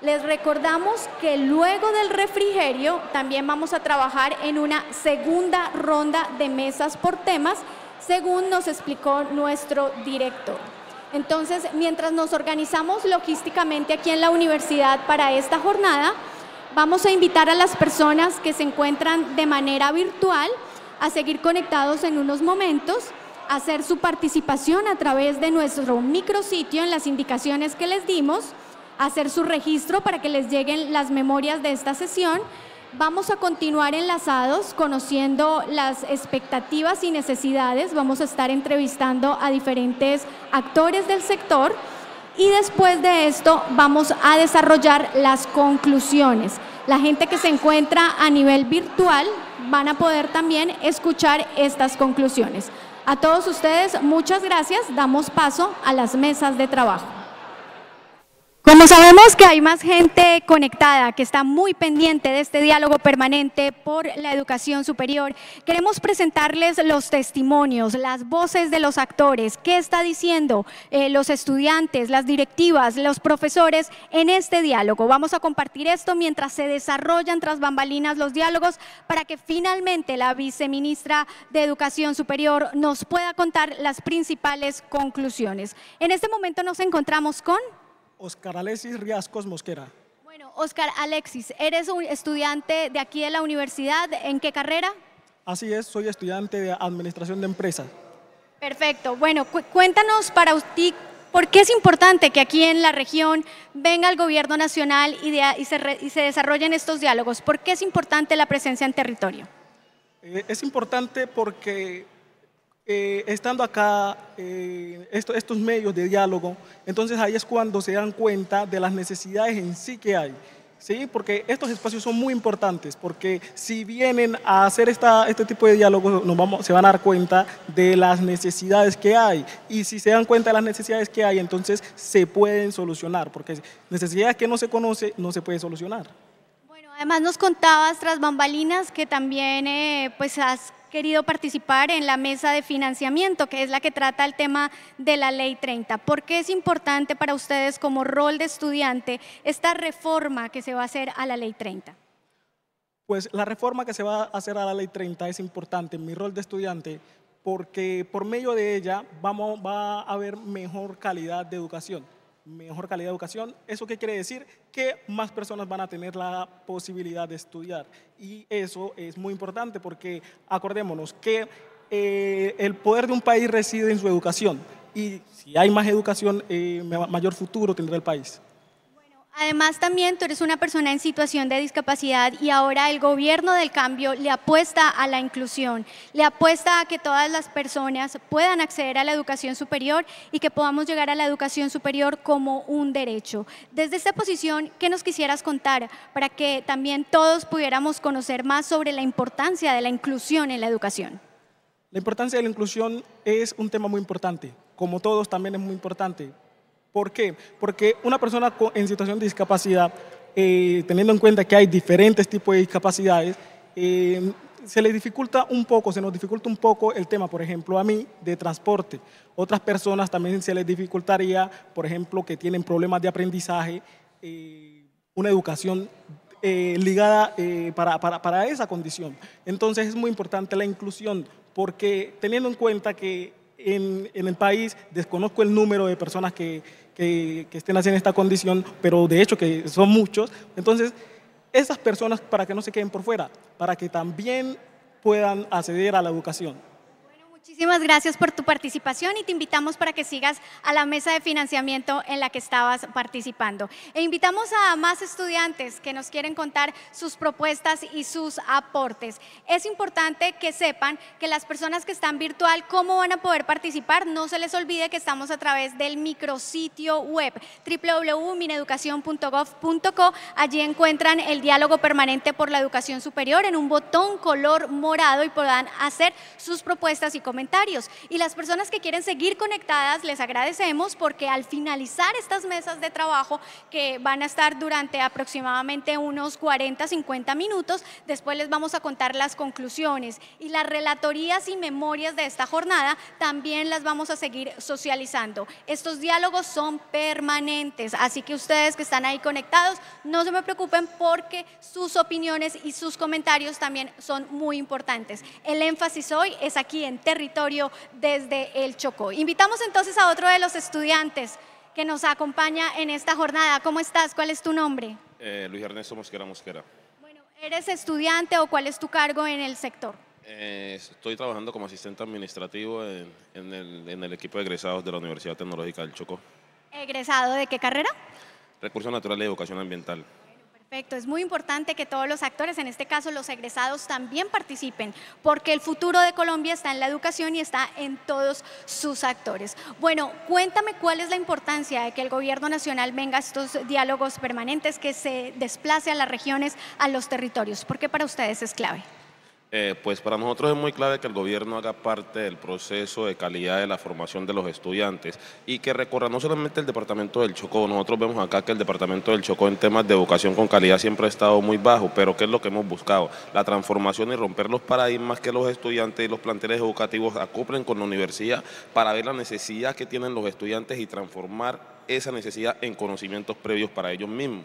Les recordamos que luego del refrigerio también vamos a trabajar en una segunda ronda de mesas por temas, según nos explicó nuestro director. Entonces, mientras nos organizamos logísticamente aquí en la universidad para esta jornada, vamos a invitar a las personas que se encuentran de manera virtual a seguir conectados en unos momentos hacer su participación a través de nuestro micrositio en las indicaciones que les dimos, hacer su registro para que les lleguen las memorias de esta sesión. Vamos a continuar enlazados, conociendo las expectativas y necesidades. Vamos a estar entrevistando a diferentes actores del sector y después de esto vamos a desarrollar las conclusiones. La gente que se encuentra a nivel virtual van a poder también escuchar estas conclusiones. A todos ustedes, muchas gracias. Damos paso a las mesas de trabajo. Como sabemos que hay más gente conectada, que está muy pendiente de este diálogo permanente por la educación superior, queremos presentarles los testimonios, las voces de los actores, qué está diciendo eh, los estudiantes, las directivas, los profesores en este diálogo. Vamos a compartir esto mientras se desarrollan tras bambalinas los diálogos para que finalmente la viceministra de Educación Superior nos pueda contar las principales conclusiones. En este momento nos encontramos con... Oscar Alexis Riascos Mosquera. Bueno, Oscar Alexis, eres un estudiante de aquí de la universidad, ¿en qué carrera? Así es, soy estudiante de Administración de Empresas. Perfecto, bueno, cuéntanos para usted, ¿por qué es importante que aquí en la región venga el gobierno nacional y, se, y se desarrollen estos diálogos? ¿Por qué es importante la presencia en territorio? Eh, es importante porque eh, estando acá, eh, estos medios de diálogo, entonces ahí es cuando se dan cuenta de las necesidades en sí que hay. ¿sí? Porque estos espacios son muy importantes, porque si vienen a hacer esta, este tipo de diálogos, nos vamos, se van a dar cuenta de las necesidades que hay. Y si se dan cuenta de las necesidades que hay, entonces se pueden solucionar, porque necesidades que no se conoce no se puede solucionar. Bueno, además nos contabas tras bambalinas que también eh, pues has querido participar en la mesa de financiamiento, que es la que trata el tema de la Ley 30. ¿Por qué es importante para ustedes como rol de estudiante esta reforma que se va a hacer a la Ley 30? Pues la reforma que se va a hacer a la Ley 30 es importante en mi rol de estudiante porque por medio de ella vamos, va a haber mejor calidad de educación mejor calidad de educación. ¿Eso qué quiere decir? Que más personas van a tener la posibilidad de estudiar. Y eso es muy importante porque acordémonos que eh, el poder de un país reside en su educación. Y si hay más educación, eh, mayor futuro tendrá el país. Además, también tú eres una persona en situación de discapacidad y ahora el gobierno del cambio le apuesta a la inclusión, le apuesta a que todas las personas puedan acceder a la educación superior y que podamos llegar a la educación superior como un derecho. Desde esta posición, ¿qué nos quisieras contar para que también todos pudiéramos conocer más sobre la importancia de la inclusión en la educación? La importancia de la inclusión es un tema muy importante, como todos también es muy importante ¿Por qué? Porque una persona en situación de discapacidad, eh, teniendo en cuenta que hay diferentes tipos de discapacidades, eh, se le dificulta un poco, se nos dificulta un poco el tema, por ejemplo, a mí, de transporte. Otras personas también se les dificultaría, por ejemplo, que tienen problemas de aprendizaje, eh, una educación ligada para, para, para esa condición. Entonces es muy importante la inclusión, porque teniendo en cuenta que en, el país, desconozco el número de personas que, que, estén así en esta condición, pero de hecho que son muchos. Entonces, esas personas para que no se queden por fuera, para que también puedan acceder a la educación. Muchísimas gracias por tu participación y te invitamos para que sigas a la mesa de financiamiento en la que estabas participando. E invitamos a más estudiantes que nos quieren contar sus propuestas y sus aportes. Es importante que sepan que las personas que están virtual, ¿cómo van a poder participar? No se les olvide que estamos a través del micrositio web www.mineducacion.gov.co. Allí encuentran el diálogo permanente por la educación superior en un botón color morado y podrán hacer sus propuestas y comentarios y las personas que quieren seguir conectadas, les agradecemos porque al finalizar estas mesas de trabajo, que van a estar durante aproximadamente unos 40, 50 minutos, después les vamos a contar las conclusiones y las relatorías y memorias de esta jornada también las vamos a seguir socializando. Estos diálogos son permanentes, así que ustedes que están ahí conectados, no se me preocupen porque sus opiniones y sus comentarios también son muy importantes. El énfasis hoy es aquí en territorio desde el Chocó. Invitamos entonces a otro de los estudiantes que nos acompaña en esta jornada. ¿Cómo estás? ¿Cuál es tu nombre? Eh, Luis Ernesto Mosquera Mosquera. Bueno, ¿eres estudiante o cuál es tu cargo en el sector? Eh, estoy trabajando como asistente administrativo en, en el, en el equipo de egresados de la Universidad Tecnológica del Chocó. ¿Egresado de qué carrera? Recursos naturales y educación ambiental. Perfecto, es muy importante que todos los actores, en este caso los egresados, también participen, porque el futuro de Colombia está en la educación y está en todos sus actores. Bueno, cuéntame cuál es la importancia de que el gobierno nacional venga a estos diálogos permanentes, que se desplace a las regiones, a los territorios, porque para ustedes es clave. Eh, pues para nosotros es muy clave que el gobierno haga parte del proceso de calidad de la formación de los estudiantes y que recorra no solamente el departamento del Chocó, nosotros vemos acá que el departamento del Chocó en temas de educación con calidad siempre ha estado muy bajo, pero ¿qué es lo que hemos buscado? La transformación y romper los paradigmas que los estudiantes y los planteles educativos acoplen con la universidad para ver la necesidad que tienen los estudiantes y transformar esa necesidad en conocimientos previos para ellos mismos.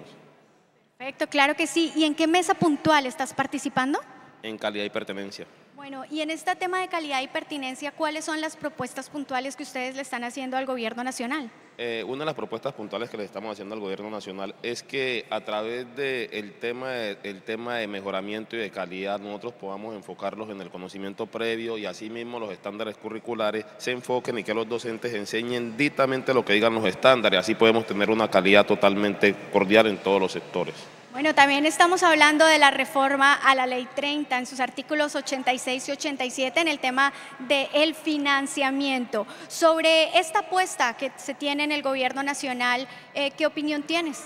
Perfecto, claro que sí. ¿Y en qué mesa puntual estás participando? En calidad y pertenencia. Bueno, y en este tema de calidad y pertinencia, ¿cuáles son las propuestas puntuales que ustedes le están haciendo al gobierno nacional? Eh, una de las propuestas puntuales que le estamos haciendo al gobierno nacional es que a través del tema, de, el tema de mejoramiento y de calidad nosotros podamos enfocarlos en el conocimiento previo y asimismo los estándares curriculares se enfoquen y que los docentes enseñen ditamente lo que digan los estándares. Así podemos tener una calidad totalmente cordial en todos los sectores. Bueno, también estamos hablando de la reforma a la Ley 30 en sus artículos 86 y 87 en el tema del financiamiento. Sobre esta apuesta que se tiene en el gobierno nacional, eh, ¿qué opinión tienes?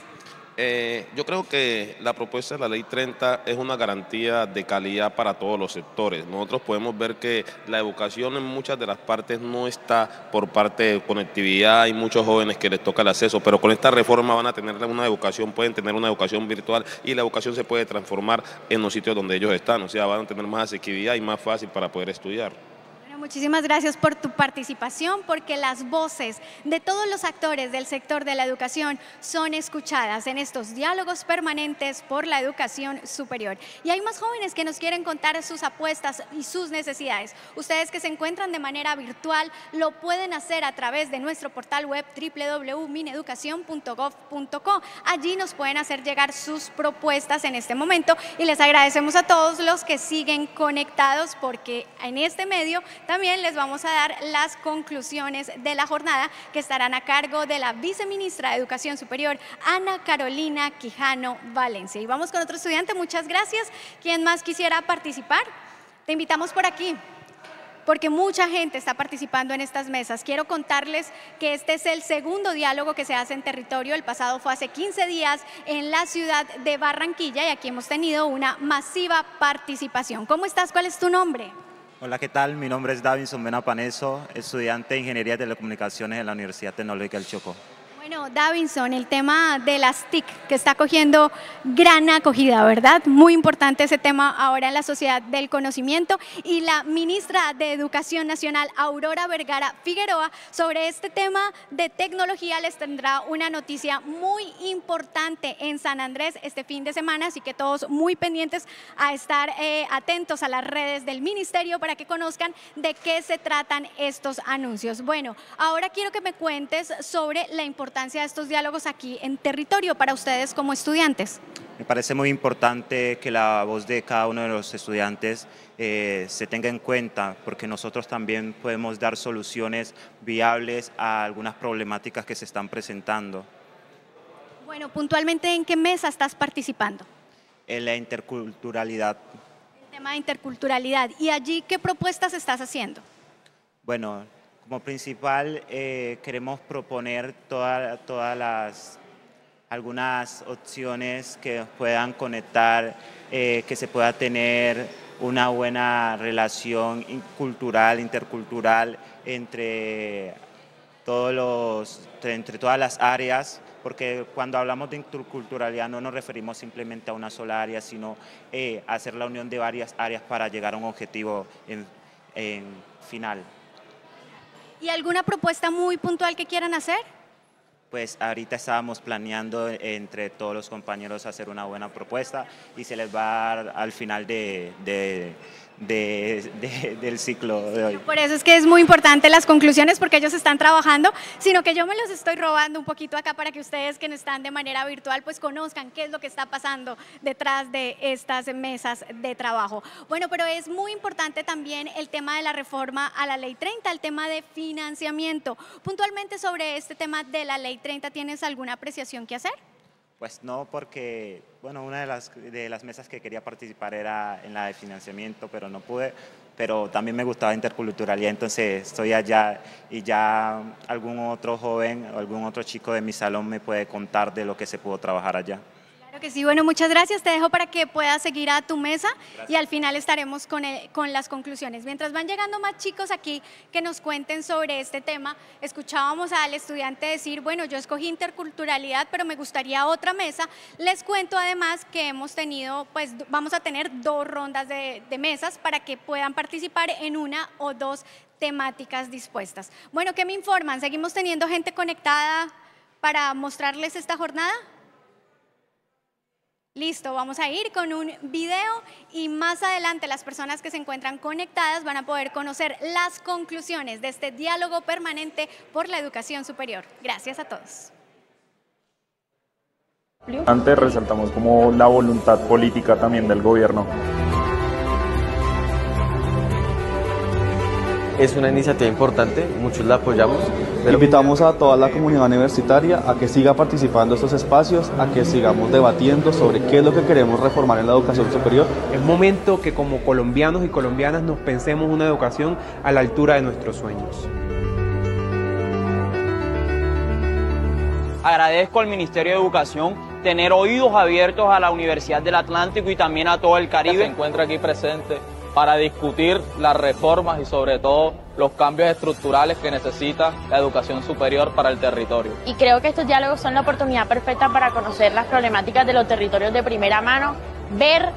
Eh, yo creo que la propuesta de la ley 30 es una garantía de calidad para todos los sectores. Nosotros podemos ver que la educación en muchas de las partes no está por parte de conectividad, hay muchos jóvenes que les toca el acceso, pero con esta reforma van a tener una educación, pueden tener una educación virtual y la educación se puede transformar en los sitios donde ellos están, o sea, van a tener más asequibilidad y más fácil para poder estudiar muchísimas gracias por tu participación, porque las voces de todos los actores del sector de la educación son escuchadas en estos diálogos permanentes por la educación superior. Y hay más jóvenes que nos quieren contar sus apuestas y sus necesidades. Ustedes que se encuentran de manera virtual lo pueden hacer a través de nuestro portal web www.mineducacion.gov.co. Allí nos pueden hacer llegar sus propuestas en este momento y les agradecemos a todos los que siguen conectados porque en este medio también les vamos a dar las conclusiones de la jornada que estarán a cargo de la viceministra de Educación Superior, Ana Carolina Quijano Valencia. Y vamos con otro estudiante, muchas gracias. ¿Quién más quisiera participar? Te invitamos por aquí porque mucha gente está participando en estas mesas. Quiero contarles que este es el segundo diálogo que se hace en territorio. El pasado fue hace 15 días en la ciudad de Barranquilla y aquí hemos tenido una masiva participación. ¿Cómo estás? ¿Cuál es tu nombre? Hola, ¿qué tal? Mi nombre es Davinson Mena Paneso, estudiante de Ingeniería de Telecomunicaciones en la Universidad Tecnológica del Chocó. Bueno, Davinson, el tema de las TIC que está cogiendo gran acogida, ¿verdad? Muy importante ese tema ahora en la sociedad del conocimiento. Y la ministra de Educación Nacional, Aurora Vergara Figueroa, sobre este tema de tecnología les tendrá una noticia muy importante en San Andrés este fin de semana, así que todos muy pendientes a estar eh, atentos a las redes del ministerio para que conozcan de qué se tratan estos anuncios. Bueno, ahora quiero que me cuentes sobre la importancia de estos diálogos aquí en territorio para ustedes como estudiantes? Me parece muy importante que la voz de cada uno de los estudiantes eh, se tenga en cuenta, porque nosotros también podemos dar soluciones viables a algunas problemáticas que se están presentando. Bueno, puntualmente, ¿en qué mesa estás participando? En la interculturalidad. El tema de interculturalidad. ¿Y allí qué propuestas estás haciendo? Bueno, como principal eh, queremos proponer todas las algunas opciones que puedan conectar, eh, que se pueda tener una buena relación cultural, intercultural entre, todos los, entre todas las áreas, porque cuando hablamos de interculturalidad no nos referimos simplemente a una sola área, sino eh, hacer la unión de varias áreas para llegar a un objetivo final. ¿Y alguna propuesta muy puntual que quieran hacer? Pues ahorita estábamos planeando entre todos los compañeros hacer una buena propuesta y se les va a dar al final de, del ciclo de hoy. Por eso es que es muy importante las conclusiones porque ellos están trabajando, sino que yo me los estoy robando un poquito acá para que ustedes que están de manera virtual pues conozcan qué es lo que está pasando detrás de estas mesas de trabajo. Bueno, pero es muy importante también el tema de la reforma a la Ley 30, el tema de financiamiento. Puntualmente sobre este tema de la Ley 30, ¿tienes alguna apreciación que hacer? Pues no, porque bueno, una de las, de las mesas que quería participar era en la de financiamiento, pero no pude, pero también me gustaba interculturalidad, entonces estoy allá y ya algún otro joven o algún otro chico de mi salón me puede contar de lo que se pudo trabajar allá que sí, bueno, muchas gracias. Te dejo para que puedas seguir a tu mesa y al final estaremos con, con las conclusiones. Mientras van llegando más chicos aquí que nos cuenten sobre este tema, escuchábamos al estudiante decir, bueno, yo escogí interculturalidad, pero me gustaría otra mesa. Les cuento además que hemos tenido, pues vamos a tener dos rondas de, de mesas para que puedan participar en una o dos temáticas dispuestas. Bueno, ¿qué me informan? ¿Seguimos teniendo gente conectada para mostrarles esta jornada? Listo, vamos a ir con un video y más adelante las personas que se encuentran conectadas van a poder conocer las conclusiones de este diálogo permanente por la educación superior. Gracias a todos. Antes resaltamos como la voluntad política también del gobierno. Es una iniciativa importante, muchos la apoyamos. Invitamos a toda la comunidad universitaria a que siga participando en estos espacios, a que sigamos debatiendo sobre qué es lo que queremos reformar en la educación superior. Es momento que como colombianos y colombianas nos pensemos una educación a la altura de nuestros sueños. Agradezco al Ministerio de Educación tener oídos abiertos a la Universidad del Atlántico y también a todo el Caribe. Se encuentra aquí presente para discutir las reformas y sobre todo los cambios estructurales que necesita la educación superior para el territorio. Y creo que estos diálogos son la oportunidad perfecta para conocer las problemáticas de los territorios de primera mano, ver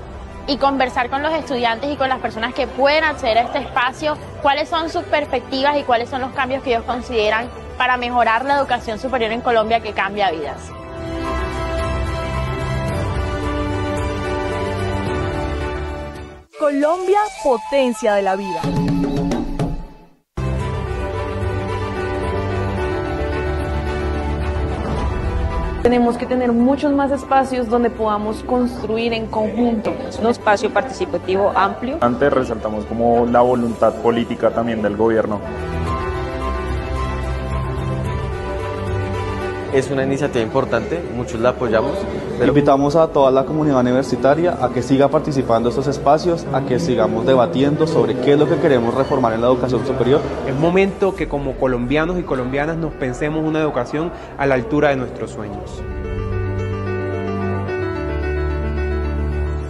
y conversar con los estudiantes y con las personas que pueden acceder a este espacio, cuáles son sus perspectivas y cuáles son los cambios que ellos consideran para mejorar la educación superior en Colombia que cambia vidas. Colombia, potencia de la vida. Tenemos que tener muchos más espacios donde podamos construir en conjunto. Un espacio participativo amplio. Antes resaltamos como la voluntad política también del gobierno. Es una iniciativa importante, muchos la apoyamos. Invitamos a toda la comunidad universitaria a que siga participando en estos espacios, a que sigamos debatiendo sobre qué es lo que queremos reformar en la educación superior. Es momento que como colombianos y colombianas nos pensemos una educación a la altura de nuestros sueños.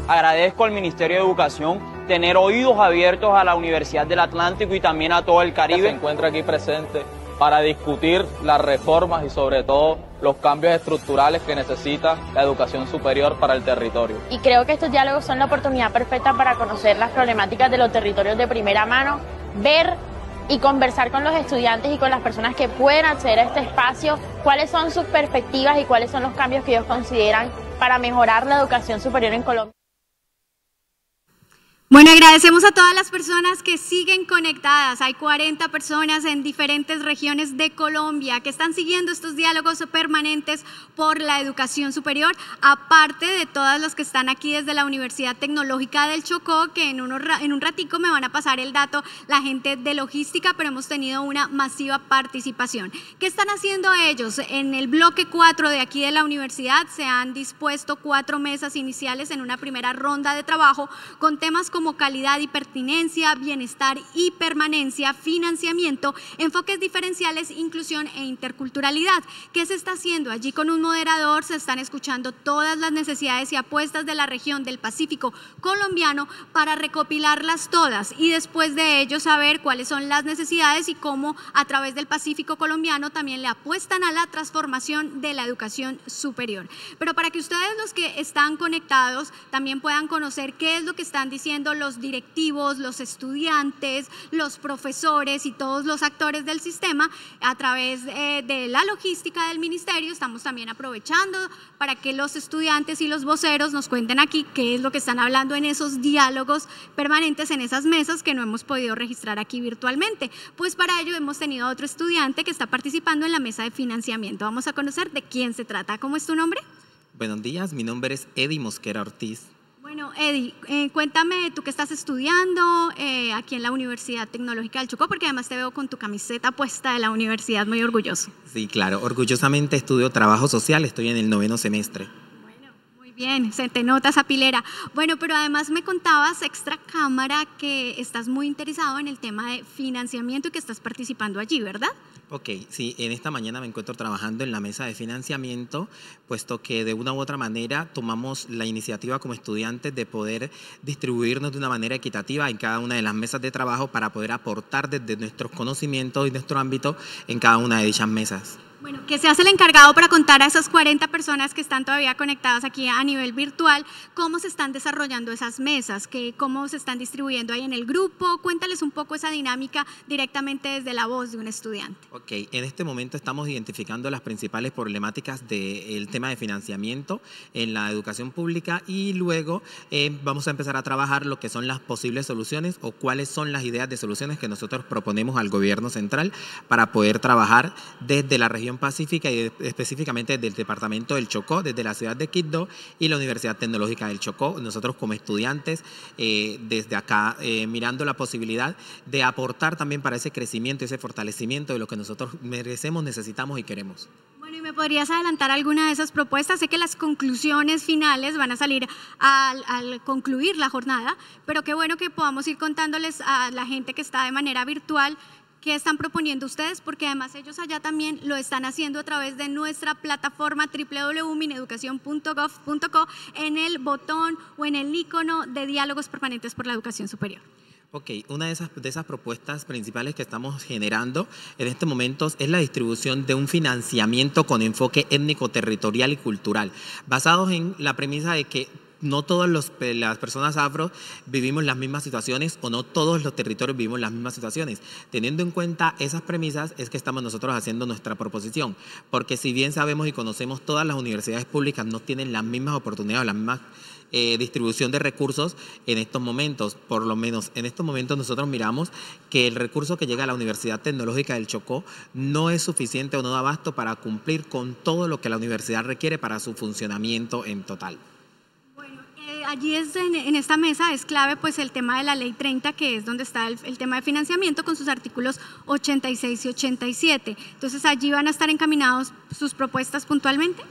Agradezco al Ministerio de Educación tener oídos abiertos a la Universidad del Atlántico y también a todo el Caribe. Se encuentra aquí presente para discutir las reformas y sobre todo los cambios estructurales que necesita la educación superior para el territorio. Y creo que estos diálogos son la oportunidad perfecta para conocer las problemáticas de los territorios de primera mano, ver y conversar con los estudiantes y con las personas que pueden acceder a este espacio, cuáles son sus perspectivas y cuáles son los cambios que ellos consideran para mejorar la educación superior en Colombia. Bueno, agradecemos a todas las personas que siguen conectadas. Hay 40 personas en diferentes regiones de Colombia que están siguiendo estos diálogos permanentes por la educación superior, aparte de todas las que están aquí desde la Universidad Tecnológica del Chocó, que en, en un ratico me van a pasar el dato la gente de logística, pero hemos tenido una masiva participación. ¿Qué están haciendo ellos? En el bloque 4 de aquí de la universidad se han dispuesto cuatro mesas iniciales en una primera ronda de trabajo con temas como como calidad y pertinencia, bienestar y permanencia, financiamiento, enfoques diferenciales, inclusión e interculturalidad. ¿Qué se está haciendo? Allí con un moderador se están escuchando todas las necesidades y apuestas de la región del Pacífico colombiano para recopilarlas todas y después de ello saber cuáles son las necesidades y cómo a través del Pacífico colombiano también le apuestan a la transformación de la educación superior. Pero para que ustedes los que están conectados también puedan conocer qué es lo que están diciendo los directivos, los estudiantes, los profesores y todos los actores del sistema a través eh, de la logística del ministerio. Estamos también aprovechando para que los estudiantes y los voceros nos cuenten aquí qué es lo que están hablando en esos diálogos permanentes, en esas mesas que no hemos podido registrar aquí virtualmente. Pues para ello hemos tenido a otro estudiante que está participando en la mesa de financiamiento. Vamos a conocer de quién se trata. ¿Cómo es tu nombre? Buenos días, mi nombre es Eddie Mosquera Ortiz. Bueno, Eddie, eh, cuéntame tú qué estás estudiando eh, aquí en la Universidad Tecnológica del Chocó, porque además te veo con tu camiseta puesta de la universidad, muy orgulloso. Sí, claro, orgullosamente estudio trabajo social, estoy en el noveno semestre. Bien, se te nota esa. Bueno, pero además me contabas extra cámara que estás muy interesado en el tema de financiamiento y que estás participando allí, ¿verdad? Ok, sí, en esta mañana me encuentro trabajando en la mesa de financiamiento, puesto que de una u otra manera tomamos la iniciativa como estudiantes de poder distribuirnos de una manera equitativa en cada una de las mesas de trabajo para poder aportar desde nuestros conocimientos y nuestro ámbito en cada una de dichas mesas. Bueno, que se hace el encargado para contar a esas 40 personas que están todavía conectadas aquí a nivel virtual cómo se están desarrollando esas mesas, que, cómo se están distribuyendo ahí en el grupo. Cuéntales un poco esa dinámica directamente desde la voz de un estudiante. Ok, en este momento estamos identificando las principales problemáticas del tema de financiamiento en la educación pública y luego eh, vamos a empezar a trabajar lo que son las posibles soluciones o cuáles son las ideas de soluciones que nosotros proponemos al gobierno central para poder trabajar desde la región pacífica y específicamente del departamento del Chocó, desde la ciudad de Quito y la Universidad Tecnológica del Chocó. Nosotros como estudiantes, eh, desde acá, eh, mirando la posibilidad de aportar también para ese crecimiento, ese fortalecimiento de lo que nosotros merecemos, necesitamos y queremos. Bueno, ¿y me podrías adelantar alguna de esas propuestas? Sé que las conclusiones finales van a salir al, al, concluir la jornada, pero qué bueno que podamos ir contándoles a la gente que está de manera virtual qué están proponiendo ustedes, porque además ellos allá también lo están haciendo a través de nuestra plataforma www.mineducacion.gov.co en el botón o en el icono de diálogos permanentes por la educación superior. Ok, una de esas, de esas propuestas principales que estamos generando en este momento es la distribución de un financiamiento con enfoque étnico, territorial y cultural, basados en la premisa de que no todas las personas afro vivimos las mismas situaciones o no todos los territorios vivimos las mismas situaciones. Teniendo en cuenta esas premisas es que estamos nosotros haciendo nuestra proposición, porque si bien sabemos y conocemos todas las universidades públicas no tienen las mismas oportunidades, la misma eh, distribución de recursos en estos momentos. Por lo menos en estos momentos nosotros miramos que el recurso que llega a la Universidad Tecnológica del Chocó no es suficiente o no da abasto para cumplir con todo lo que la universidad requiere para su funcionamiento en total allí es en, esta mesa es clave pues el tema de la ley 30, que es donde está el, tema de financiamiento con sus artículos 86 y 87. Entonces allí van a estar encaminados sus propuestas puntualmente.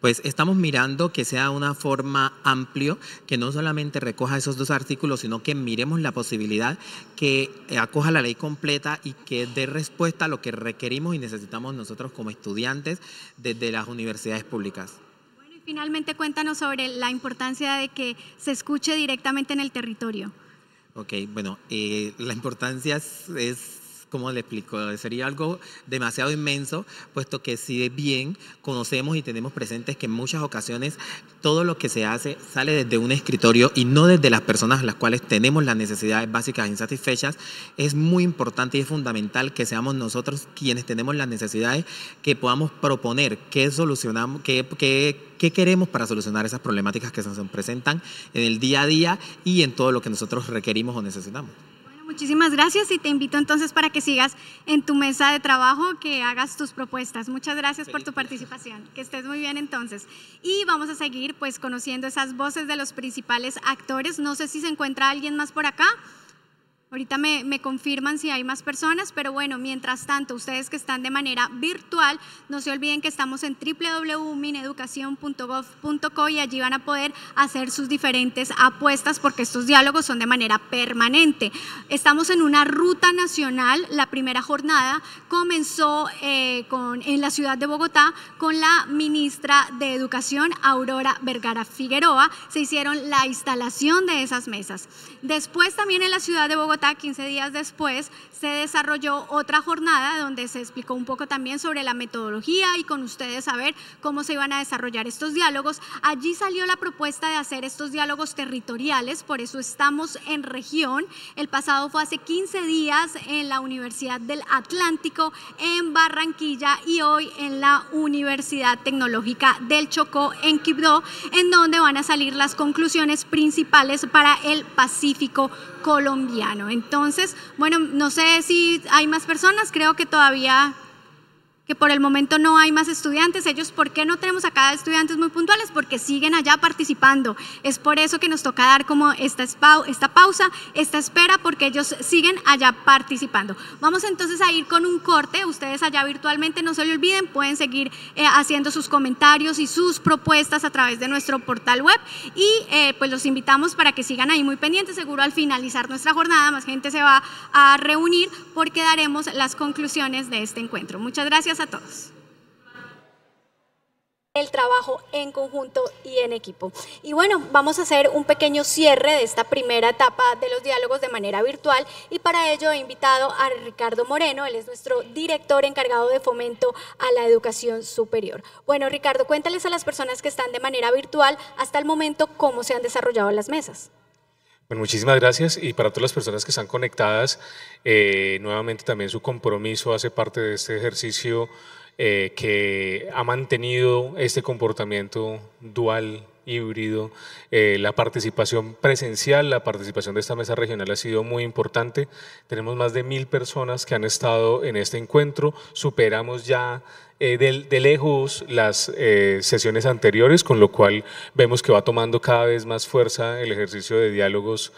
Pues estamos mirando que sea una forma amplio, que no solamente recoja esos dos artículos, sino que miremos la posibilidad que acoja la ley completa y que dé respuesta a lo que requerimos y necesitamos nosotros como estudiantes desde las universidades públicas. Finalmente, cuéntanos sobre la importancia de que se escuche directamente en el territorio. Ok, bueno, eh, la importancia es, es ¿cómo le explico? Sería algo demasiado inmenso, puesto que si bien conocemos y tenemos presentes que en muchas ocasiones todo lo que se hace sale desde un escritorio y no desde las personas a las cuales tenemos las necesidades básicas insatisfechas, es muy importante y es fundamental que seamos nosotros quienes tenemos las necesidades, que podamos proponer qué solucionamos, qué, qué, qué queremos para solucionar esas problemáticas que se nos presentan en el día a día y en todo lo que nosotros requerimos o necesitamos. Muchísimas gracias y te invito entonces para que sigas en tu mesa de trabajo, que hagas tus propuestas. Muchas gracias por tu participación. Que estés muy bien entonces. Y vamos a seguir pues conociendo esas voces de los principales actores. No sé si se encuentra alguien más por acá. Ahorita me, me, confirman si hay más personas, pero bueno, mientras tanto, ustedes que están de manera virtual, no se olviden que estamos en www.mineducacion.gov.co y allí van a poder hacer sus diferentes apuestas porque estos diálogos son de manera permanente. Estamos en una ruta nacional, la primera jornada comenzó eh, con, en la ciudad de Bogotá con la ministra de Educación, Aurora Vergara Figueroa, se hicieron la instalación de esas mesas. Después también en la ciudad de Bogotá, nota, 15 días después, se desarrolló otra jornada donde se explicó un poco también sobre la metodología y con ustedes saber cómo se iban a desarrollar estos diálogos. Allí salió la propuesta de hacer estos diálogos territoriales, por eso estamos en región. El pasado fue hace 15 días en la Universidad del Atlántico en Barranquilla y hoy en la Universidad Tecnológica del Chocó en Quibdó, en donde van a salir las conclusiones principales para el Pacífico colombiano. Entonces, bueno, no sé si hay más personas, creo que todavía que por el momento no hay más estudiantes. Ellos, ¿por qué no tenemos acá estudiantes muy puntuales? Porque siguen allá participando. Es por eso que nos toca dar como esta, esta pausa, esta espera, porque ellos siguen allá participando. Vamos entonces a ir con un corte. Ustedes allá virtualmente, no se le olviden, pueden seguir eh, haciendo sus comentarios y sus propuestas a través de nuestro portal web. Y eh, pues los invitamos para que sigan ahí muy pendientes. Seguro al finalizar nuestra jornada, más gente se va a reunir porque daremos las conclusiones de este encuentro. Muchas gracias todos el trabajo en conjunto y en equipo. Y bueno, vamos a hacer un pequeño cierre de esta primera etapa de los diálogos de manera virtual y para ello he invitado a Ricardo Moreno, él es nuestro director encargado de fomento a la educación superior. Bueno, Ricardo, cuéntales a las personas que están de manera virtual hasta el momento cómo se han desarrollado las mesas. Bueno, muchísimas gracias y para todas las personas que están conectadas, eh, nuevamente también su compromiso hace parte de este ejercicio eh, que ha mantenido este comportamiento dual híbrido. Eh, la participación presencial, la participación de esta mesa regional ha sido muy importante. Tenemos más de mil personas que han estado en este encuentro. Superamos ya eh, de, lejos las eh, sesiones anteriores, con lo cual vemos que va tomando cada vez más fuerza el ejercicio de diálogos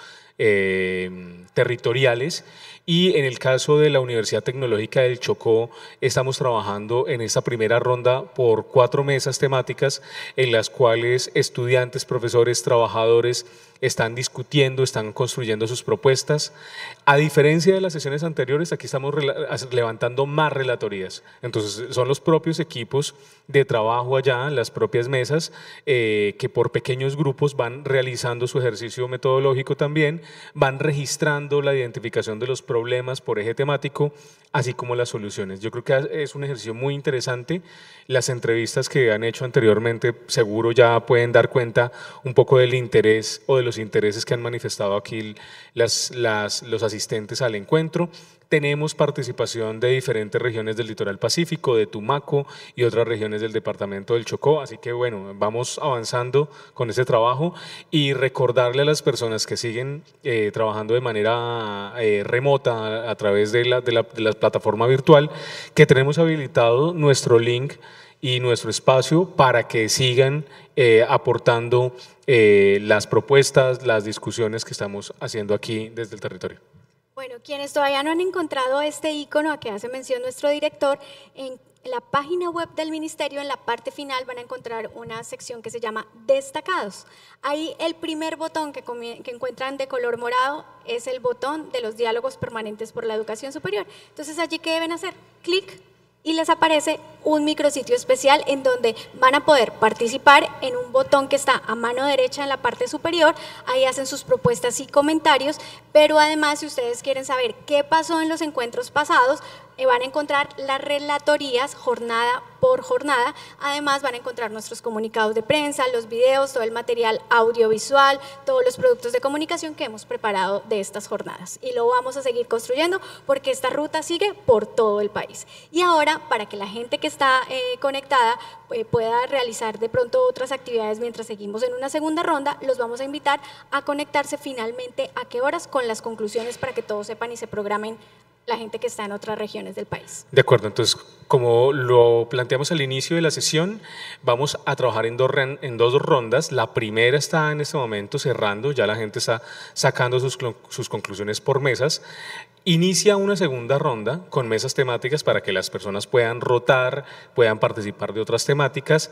territoriales. Y en el caso de la Universidad Tecnológica del Chocó, estamos trabajando en esta primera ronda por cuatro mesas temáticas en las cuales estudiantes, profesores, trabajadores, están discutiendo, están construyendo sus propuestas. A diferencia de las sesiones anteriores, aquí estamos levantando más relatorías. Entonces, son los propios equipos de trabajo allá, las propias mesas, eh, que por pequeños grupos van realizando su ejercicio metodológico también, van registrando la identificación de los problemas por eje temático, así como las soluciones. Yo creo que es un ejercicio muy interesante. Las entrevistas que han hecho anteriormente seguro ya pueden dar cuenta un poco del interés o de los intereses que han manifestado aquí las, los asistentes al encuentro. Tenemos participación de diferentes regiones del litoral pacífico, de Tumaco y otras regiones del departamento del Chocó, así que bueno, vamos avanzando con este trabajo y recordarle a las personas que siguen eh, trabajando de manera eh, remota a, través de la, de la plataforma virtual que tenemos habilitado nuestro link y nuestro espacio para que sigan eh, aportando eh, las propuestas, las discusiones que estamos haciendo aquí desde el territorio. Bueno, quienes todavía no han encontrado este icono a que hace mención nuestro director, en la página web del ministerio, en la parte final, van a encontrar una sección que se llama Destacados. Ahí el primer botón que, encuentran de color morado es el botón de los diálogos permanentes por la educación superior. Entonces, allí, ¿qué deben hacer? Clic y les aparece un micrositio especial en donde van a poder participar en un botón que está a mano derecha en la parte superior. Ahí hacen sus propuestas y comentarios, pero además si ustedes quieren saber qué pasó en los encuentros pasados, van a encontrar las relatorías jornada por jornada. Además van a encontrar nuestros comunicados de prensa, los videos, todo el material audiovisual, todos los productos de comunicación que hemos preparado de estas jornadas. Y lo vamos a seguir construyendo porque esta ruta sigue por todo el país. Y ahora, para que la gente que está eh, conectada eh, pueda realizar de pronto otras actividades mientras seguimos en una segunda ronda, los vamos a invitar a conectarse finalmente a qué horas con las conclusiones para que todos sepan y se programen la gente que está en otras regiones del país. De acuerdo, entonces como lo planteamos al inicio de la sesión, vamos a trabajar en dos, en dos rondas. La primera está en este momento cerrando, ya la gente está sacando sus, sus conclusiones por mesas. Inicia una segunda ronda con mesas temáticas para que las personas puedan rotar, puedan participar de otras temáticas.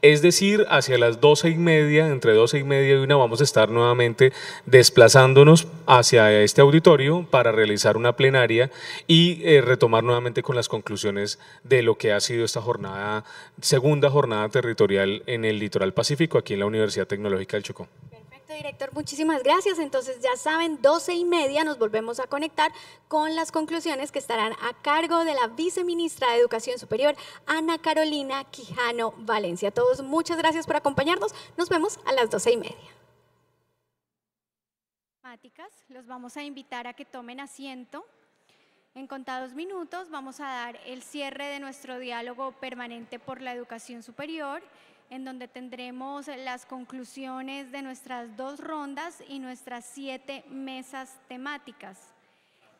Es decir, hacia las doce y media, entre doce y media y una, vamos a estar nuevamente desplazándonos hacia este auditorio para realizar una plenaria y eh, retomar nuevamente con las conclusiones de lo que ha sido esta jornada, segunda jornada territorial en el litoral pacífico, aquí en la Universidad Tecnológica del Chocó. Director, muchísimas gracias. Entonces ya saben, 12 y media nos volvemos a conectar con las conclusiones que estarán a cargo de la viceministra de Educación Superior, Ana Carolina Quijano Valencia. todos, muchas gracias por acompañarnos. Nos vemos a las 12 y media. Los vamos a invitar a que tomen asiento. En contados minutos vamos a dar el cierre de nuestro diálogo permanente por la educación superior en donde tendremos las conclusiones de nuestras dos rondas y nuestras siete mesas temáticas.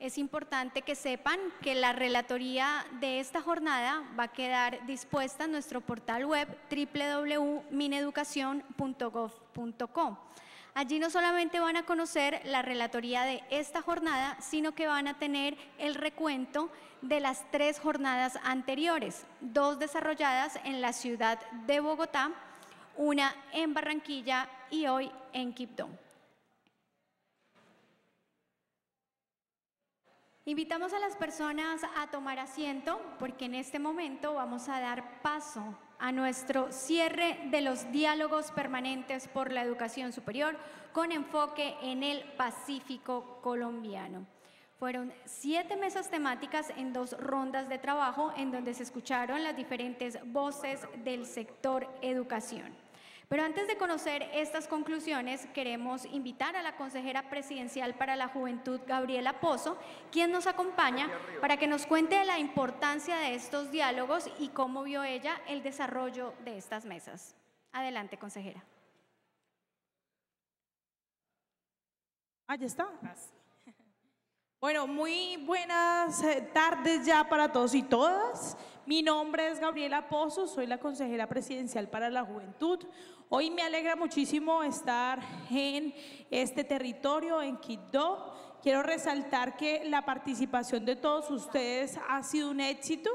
Es importante que sepan que la relatoría de esta jornada va a quedar dispuesta en nuestro portal web www.mineducacion.gov.co. Allí no solamente van a conocer la relatoría de esta jornada, sino que van a tener el recuento de las tres jornadas anteriores, dos desarrolladas en la ciudad de Bogotá, una en Barranquilla y hoy en Quibdó. Invitamos a las personas a tomar asiento porque en este momento vamos a dar paso a nuestro cierre de los diálogos permanentes por la educación superior con enfoque en el Pacífico colombiano. Fueron siete mesas temáticas en dos rondas de trabajo en donde se escucharon las diferentes voces del sector educación. Pero antes de conocer estas conclusiones, queremos invitar a la consejera presidencial para la juventud, Gabriela Pozo, quien nos acompaña para que nos cuente la importancia de estos diálogos y cómo vio ella el desarrollo de estas mesas. Adelante, consejera. Ahí está. Bueno, muy buenas eh, tardes ya para todos y todas. Mi nombre es Gabriela Pozo, soy la consejera presidencial para la juventud. Hoy me alegra muchísimo estar en este territorio, en Quito. Quiero resaltar que la participación de todos ustedes ha sido un éxito.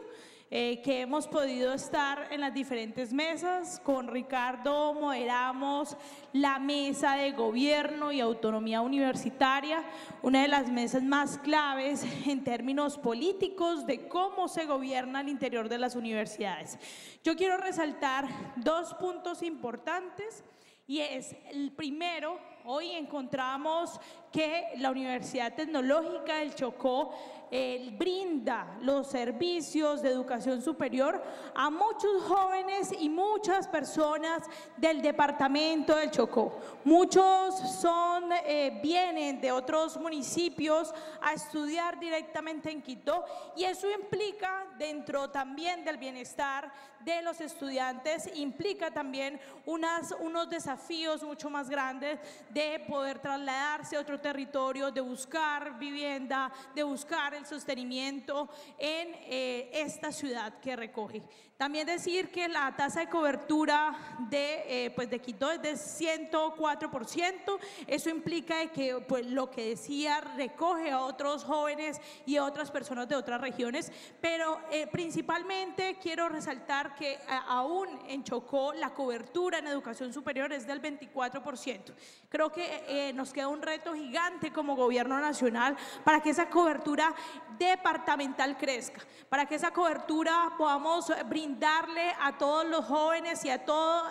Eh, que hemos podido estar en las diferentes mesas. Con Ricardo moderamos la mesa de gobierno y autonomía universitaria, una de las mesas más claves en términos políticos de cómo se gobierna al interior de las universidades. Yo quiero resaltar dos puntos importantes y es el primero, hoy encontramos que la Universidad Tecnológica del Chocó eh, brinda los servicios de educación superior a muchos jóvenes y muchas personas del departamento del Chocó. Muchos son, eh, vienen de otros municipios a estudiar directamente en Quito y eso implica dentro también del bienestar de los estudiantes, implica también unas, unos desafíos mucho más grandes de poder trasladarse a territorio, de buscar vivienda, de buscar el sostenimiento en eh, esta ciudad que recoge. También decir que la tasa de cobertura de, eh, pues de Quito es de 104%. Eso implica que pues, lo que decía recoge a otros jóvenes y a otras personas de otras regiones, pero eh, principalmente quiero resaltar que aún en Chocó la cobertura en educación superior es del 24%. Creo que nos queda un reto gigante como gobierno nacional para que esa cobertura departamental crezca, para que esa cobertura podamos brindarle a todos los jóvenes y a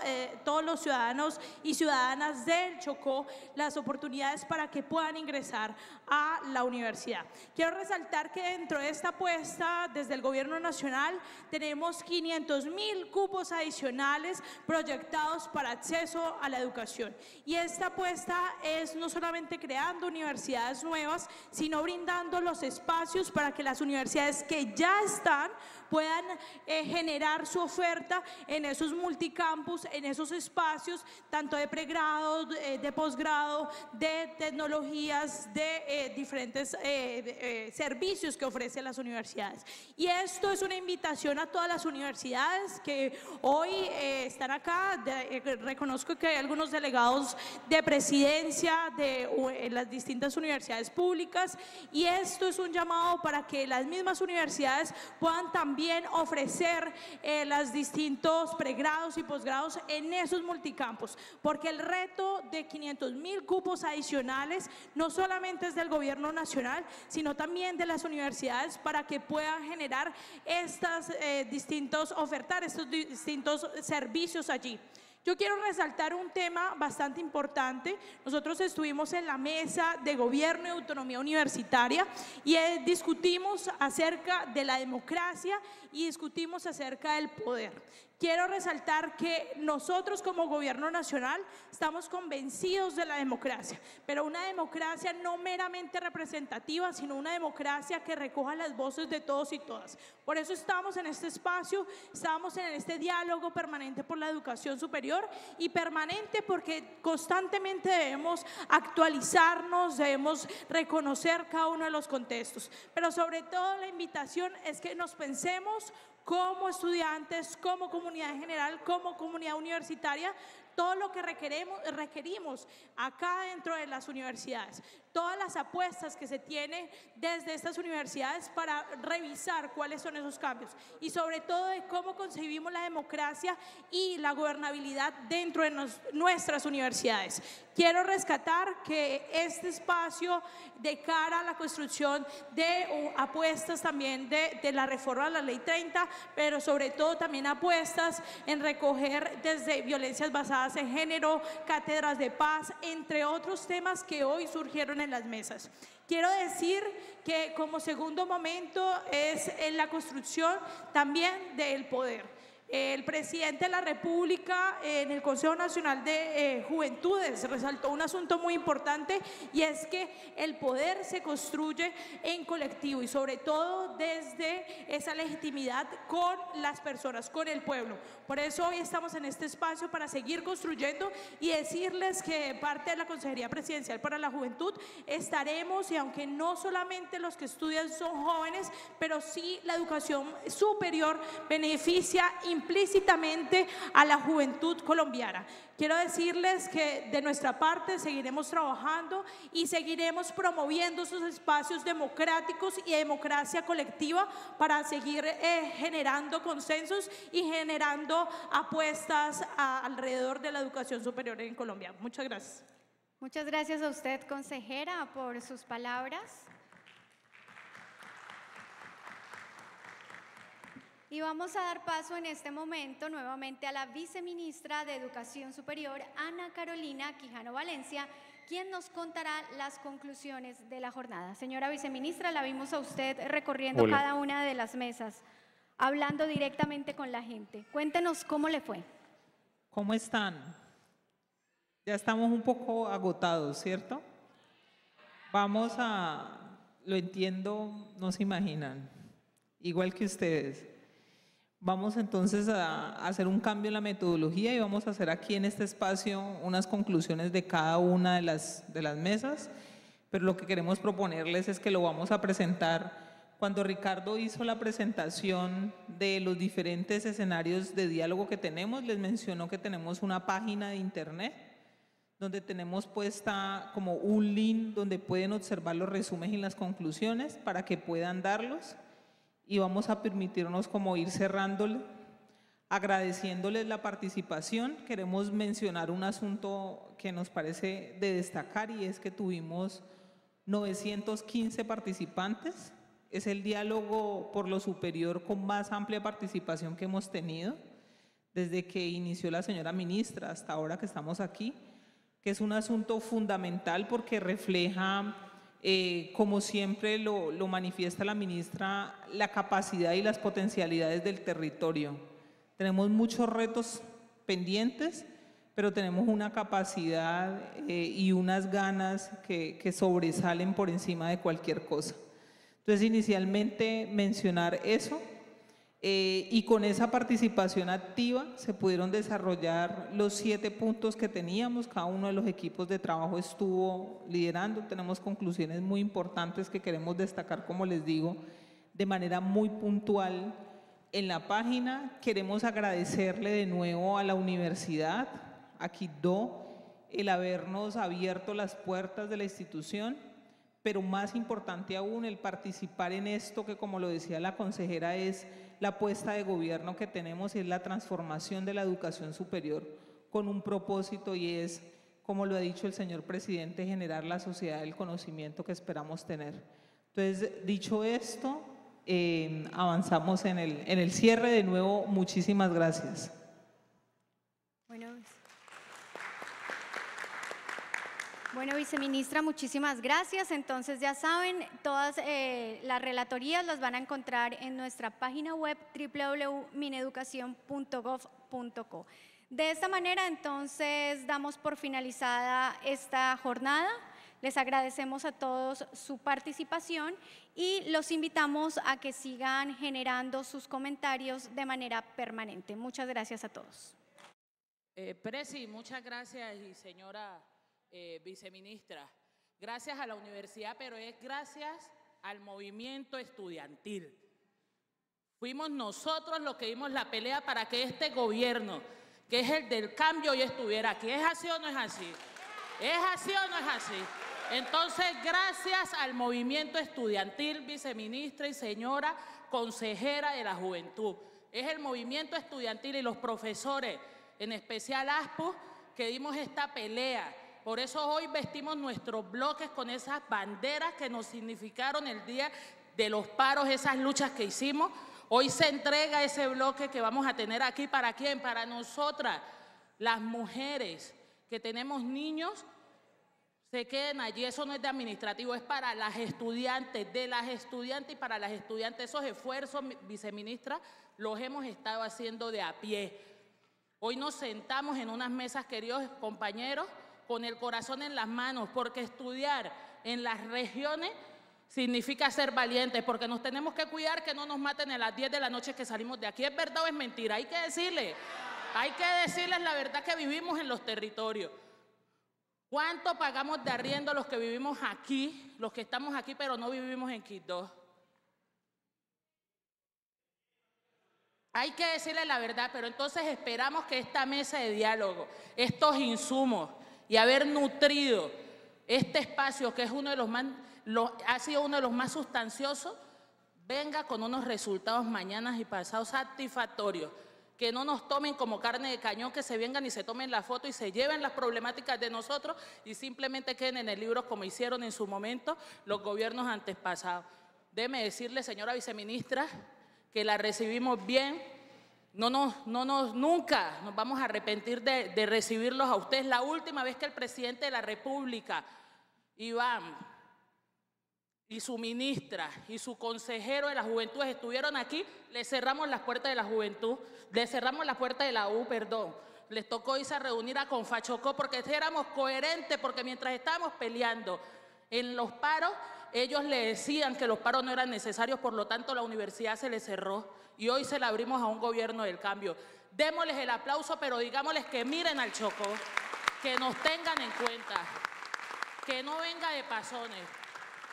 eh, todos los ciudadanos y ciudadanas del Chocó las oportunidades para que puedan ingresar a la universidad. Quiero resaltar que dentro de esta apuesta desde el gobierno nacional tenemos 500 mil cupos adicionales proyectados para acceso a la educación. Y esta apuesta es no solamente creando universidades nuevas, sino brindando los espacios para que las universidades que ya están puedan eh, generar su oferta en esos multicampus, en esos espacios, tanto de pregrado, de, de posgrado, de tecnologías, de eh, diferentes eh, servicios que ofrecen las universidades. Y esto es una invitación a todas las universidades que hoy están acá. reconozco que hay algunos delegados de presidencia de las distintas universidades públicas y esto es un llamado para que las mismas universidades puedan también ofrecer eh, los distintos pregrados y posgrados en esos multicampos, porque el reto de 500 mil cupos adicionales no solamente es del gobierno nacional, sino también de las universidades para que puedan generar estas eh, distintos, ofertar estos distintos servicios allí. Yo quiero resaltar un tema bastante importante. Nosotros estuvimos en la mesa de gobierno y autonomía universitaria y eh, discutimos acerca de la democracia y discutimos acerca del poder. Quiero resaltar que nosotros como gobierno nacional estamos convencidos de la democracia, pero una democracia no meramente representativa, sino una democracia que recoja las voces de todos y todas. Por eso estamos en este espacio, estamos en este diálogo permanente por la educación superior y permanente porque constantemente debemos actualizarnos, debemos reconocer cada uno de los contextos. Pero sobre todo la invitación es que nos pensemos como estudiantes, como comunidad en general, como comunidad universitaria, todo lo que requerimos acá dentro de las universidades, todas las apuestas que se tienen desde estas universidades para revisar cuáles son esos cambios y sobre todo de cómo concebimos la democracia y la gobernabilidad dentro de nuestras universidades. Quiero rescatar que este espacio de cara a la construcción de apuestas también de, de la reforma a la ley 30, pero sobre todo también apuestas en recoger desde violencias basadas en género, cátedras de paz, entre otros temas que hoy surgieron en las mesas. Quiero decir que como segundo momento es en la construcción también del poder. El presidente de la República en el Consejo Nacional de eh, Juventudes resaltó un asunto muy importante y es que el poder se construye en colectivo y sobre todo desde esa legitimidad con las personas, con el pueblo. Por eso hoy estamos en este espacio para seguir construyendo y decirles que parte de la Consejería Presidencial para la Juventud estaremos y aunque no solamente los que estudian son jóvenes, pero sí la educación superior beneficia implícitamente a la juventud colombiana. Quiero decirles que de nuestra parte seguiremos trabajando y seguiremos promoviendo esos espacios democráticos y democracia colectiva para seguir eh, generando consensos y generando apuestas alrededor de la educación superior en Colombia. Muchas gracias. Muchas gracias a usted, consejera, por sus palabras. Y vamos a dar paso en este momento nuevamente a la viceministra de Educación Superior, Ana Carolina Quijano Valencia, quien nos contará las conclusiones de la jornada. Señora viceministra, la vimos a usted recorriendo cada una de las mesas, hablando directamente con la gente. Cuéntenos cómo le fue. ¿Cómo están? Ya estamos un poco agotados, ¿cierto? Vamos a, lo entiendo, no se imaginan, igual que ustedes. Vamos entonces a hacer un cambio en la metodología y vamos a hacer aquí en este espacio unas conclusiones de cada una de las, de las mesas, pero lo que queremos proponerles es que lo vamos a presentar. Cuando Ricardo hizo la presentación de los diferentes escenarios de diálogo que tenemos, les mencionó que tenemos una página de internet donde tenemos puesta como un link donde pueden observar los resúmenes y las conclusiones para que puedan darlos y vamos a permitirnos como ir cerrándole, agradeciéndoles la participación. Queremos mencionar un asunto que nos parece de destacar y es que tuvimos 915 participantes. Es el diálogo por lo superior con más amplia participación que hemos tenido desde que inició la señora ministra hasta ahora que estamos aquí, que es un asunto fundamental porque refleja eh, como siempre lo, lo, manifiesta la ministra, la capacidad y las potencialidades del territorio. Tenemos muchos retos pendientes, pero tenemos una capacidad eh, y unas ganas que, que sobresalen por encima de cualquier cosa. Entonces, inicialmente mencionar eso, eh, y con esa participación activa se pudieron desarrollar los siete puntos que teníamos, cada uno de los equipos de trabajo estuvo liderando, tenemos conclusiones muy importantes que queremos destacar, como les digo, de manera muy puntual en la página. Queremos agradecerle de nuevo a la universidad, a Quito, el habernos abierto las puertas de la institución, pero más importante aún el participar en esto que como lo decía la consejera es la apuesta de gobierno que tenemos es la transformación de la educación superior con un propósito y es, como lo ha dicho el señor presidente, generar la sociedad del conocimiento que esperamos tener. Entonces, dicho esto, eh, avanzamos en el, en el cierre. De nuevo, muchísimas gracias. Bueno, Bueno, viceministra, muchísimas gracias. Entonces, ya saben, todas eh, las relatorías las van a encontrar en nuestra página web www.mineducacion.gov.co. De esta manera, entonces, damos por finalizada esta jornada. Les agradecemos a todos su participación y los invitamos a que sigan generando sus comentarios de manera permanente. Muchas gracias a todos. Eh, Presi, muchas gracias y señora eh, viceministra. Gracias a la universidad, pero es gracias al movimiento estudiantil. Fuimos nosotros los que dimos la pelea para que este gobierno, que es el del cambio, hoy estuviera aquí. ¿Es así o no es así? ¿Es así o no es así? Entonces, gracias al movimiento estudiantil, viceministra y señora consejera de la juventud. Es el movimiento estudiantil y los profesores, en especial ASPO, que dimos esta pelea por eso hoy vestimos nuestros bloques con esas banderas que nos significaron el día de los paros, esas luchas que hicimos. Hoy se entrega ese bloque que vamos a tener aquí. ¿Para quién? Para nosotras, las mujeres que tenemos niños, se queden allí. Eso no es de administrativo, es para las estudiantes, de las estudiantes y para las estudiantes. Esos esfuerzos, viceministra, los hemos estado haciendo de a pie. Hoy nos sentamos en unas mesas, queridos compañeros, con el corazón en las manos, porque estudiar en las regiones significa ser valientes, porque nos tenemos que cuidar que no nos maten a las 10 de la noche que salimos de aquí. ¿Es verdad o es mentira? Hay que decirle, hay que decirles la verdad que vivimos en los territorios. ¿Cuánto pagamos de arriendo los que vivimos aquí, los que estamos aquí, pero no vivimos en Quito? Hay que decirle la verdad, pero entonces esperamos que esta mesa de diálogo, estos insumos, y haber nutrido este espacio que es uno de los más, ha sido uno de los más sustanciosos, venga con unos resultados mañanas y pasados satisfactorios. Que no nos tomen como carne de cañón, que se vengan y se tomen la foto y se lleven las problemáticas de nosotros y simplemente queden en el libro como hicieron en su momento los gobiernos antes pasados. Déme decirle, señora viceministra, que la recibimos bien, no nos, no nos, nunca nos vamos a arrepentir de, recibirlos a ustedes. La última vez que el presidente de la República, Iván, y su ministra y su consejero de la juventud estuvieron aquí, le cerramos las puertas de la juventud, le cerramos las puertas de la U, perdón. Les tocó irse a reunir a Confachocó porque éramos coherentes, porque mientras estábamos peleando en los paros, ellos le decían que los paros no eran necesarios, por lo tanto la universidad se les cerró y hoy se la abrimos a un gobierno del cambio. Démosles el aplauso, pero digámosles que miren al Chocó, que nos tengan en cuenta, que no venga de pasones.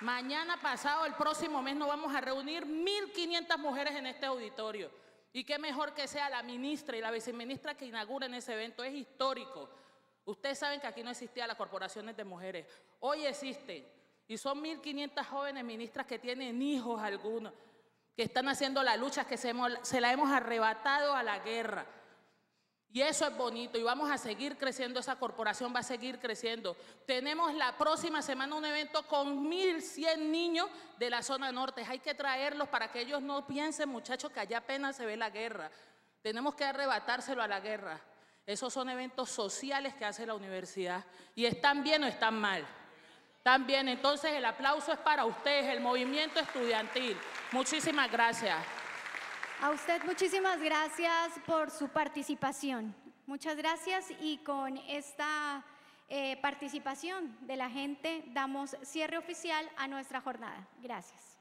Mañana pasado, el próximo mes, nos vamos a reunir 1.500 mujeres en este auditorio. Y qué mejor que sea la ministra y la viceministra que inauguren ese evento. Es histórico. Ustedes saben que aquí no existían las corporaciones de mujeres. Hoy existen. Y son 1.500 jóvenes ministras que tienen hijos algunos, que están haciendo la lucha, que se, se la hemos arrebatado a la guerra. Y eso es bonito y vamos a seguir creciendo, esa corporación va a seguir creciendo. Tenemos la próxima semana un evento con 1.100 niños de la zona norte. Hay que traerlos para que ellos no piensen, muchachos, que allá apenas se ve la guerra. Tenemos que arrebatárselo a la guerra. Esos son eventos sociales que hace la universidad. Y están bien o están mal. También, entonces el aplauso es para ustedes, el movimiento estudiantil. Muchísimas gracias. A usted muchísimas gracias por su participación. Muchas gracias y con esta eh, participación de la gente damos cierre oficial a nuestra jornada. Gracias.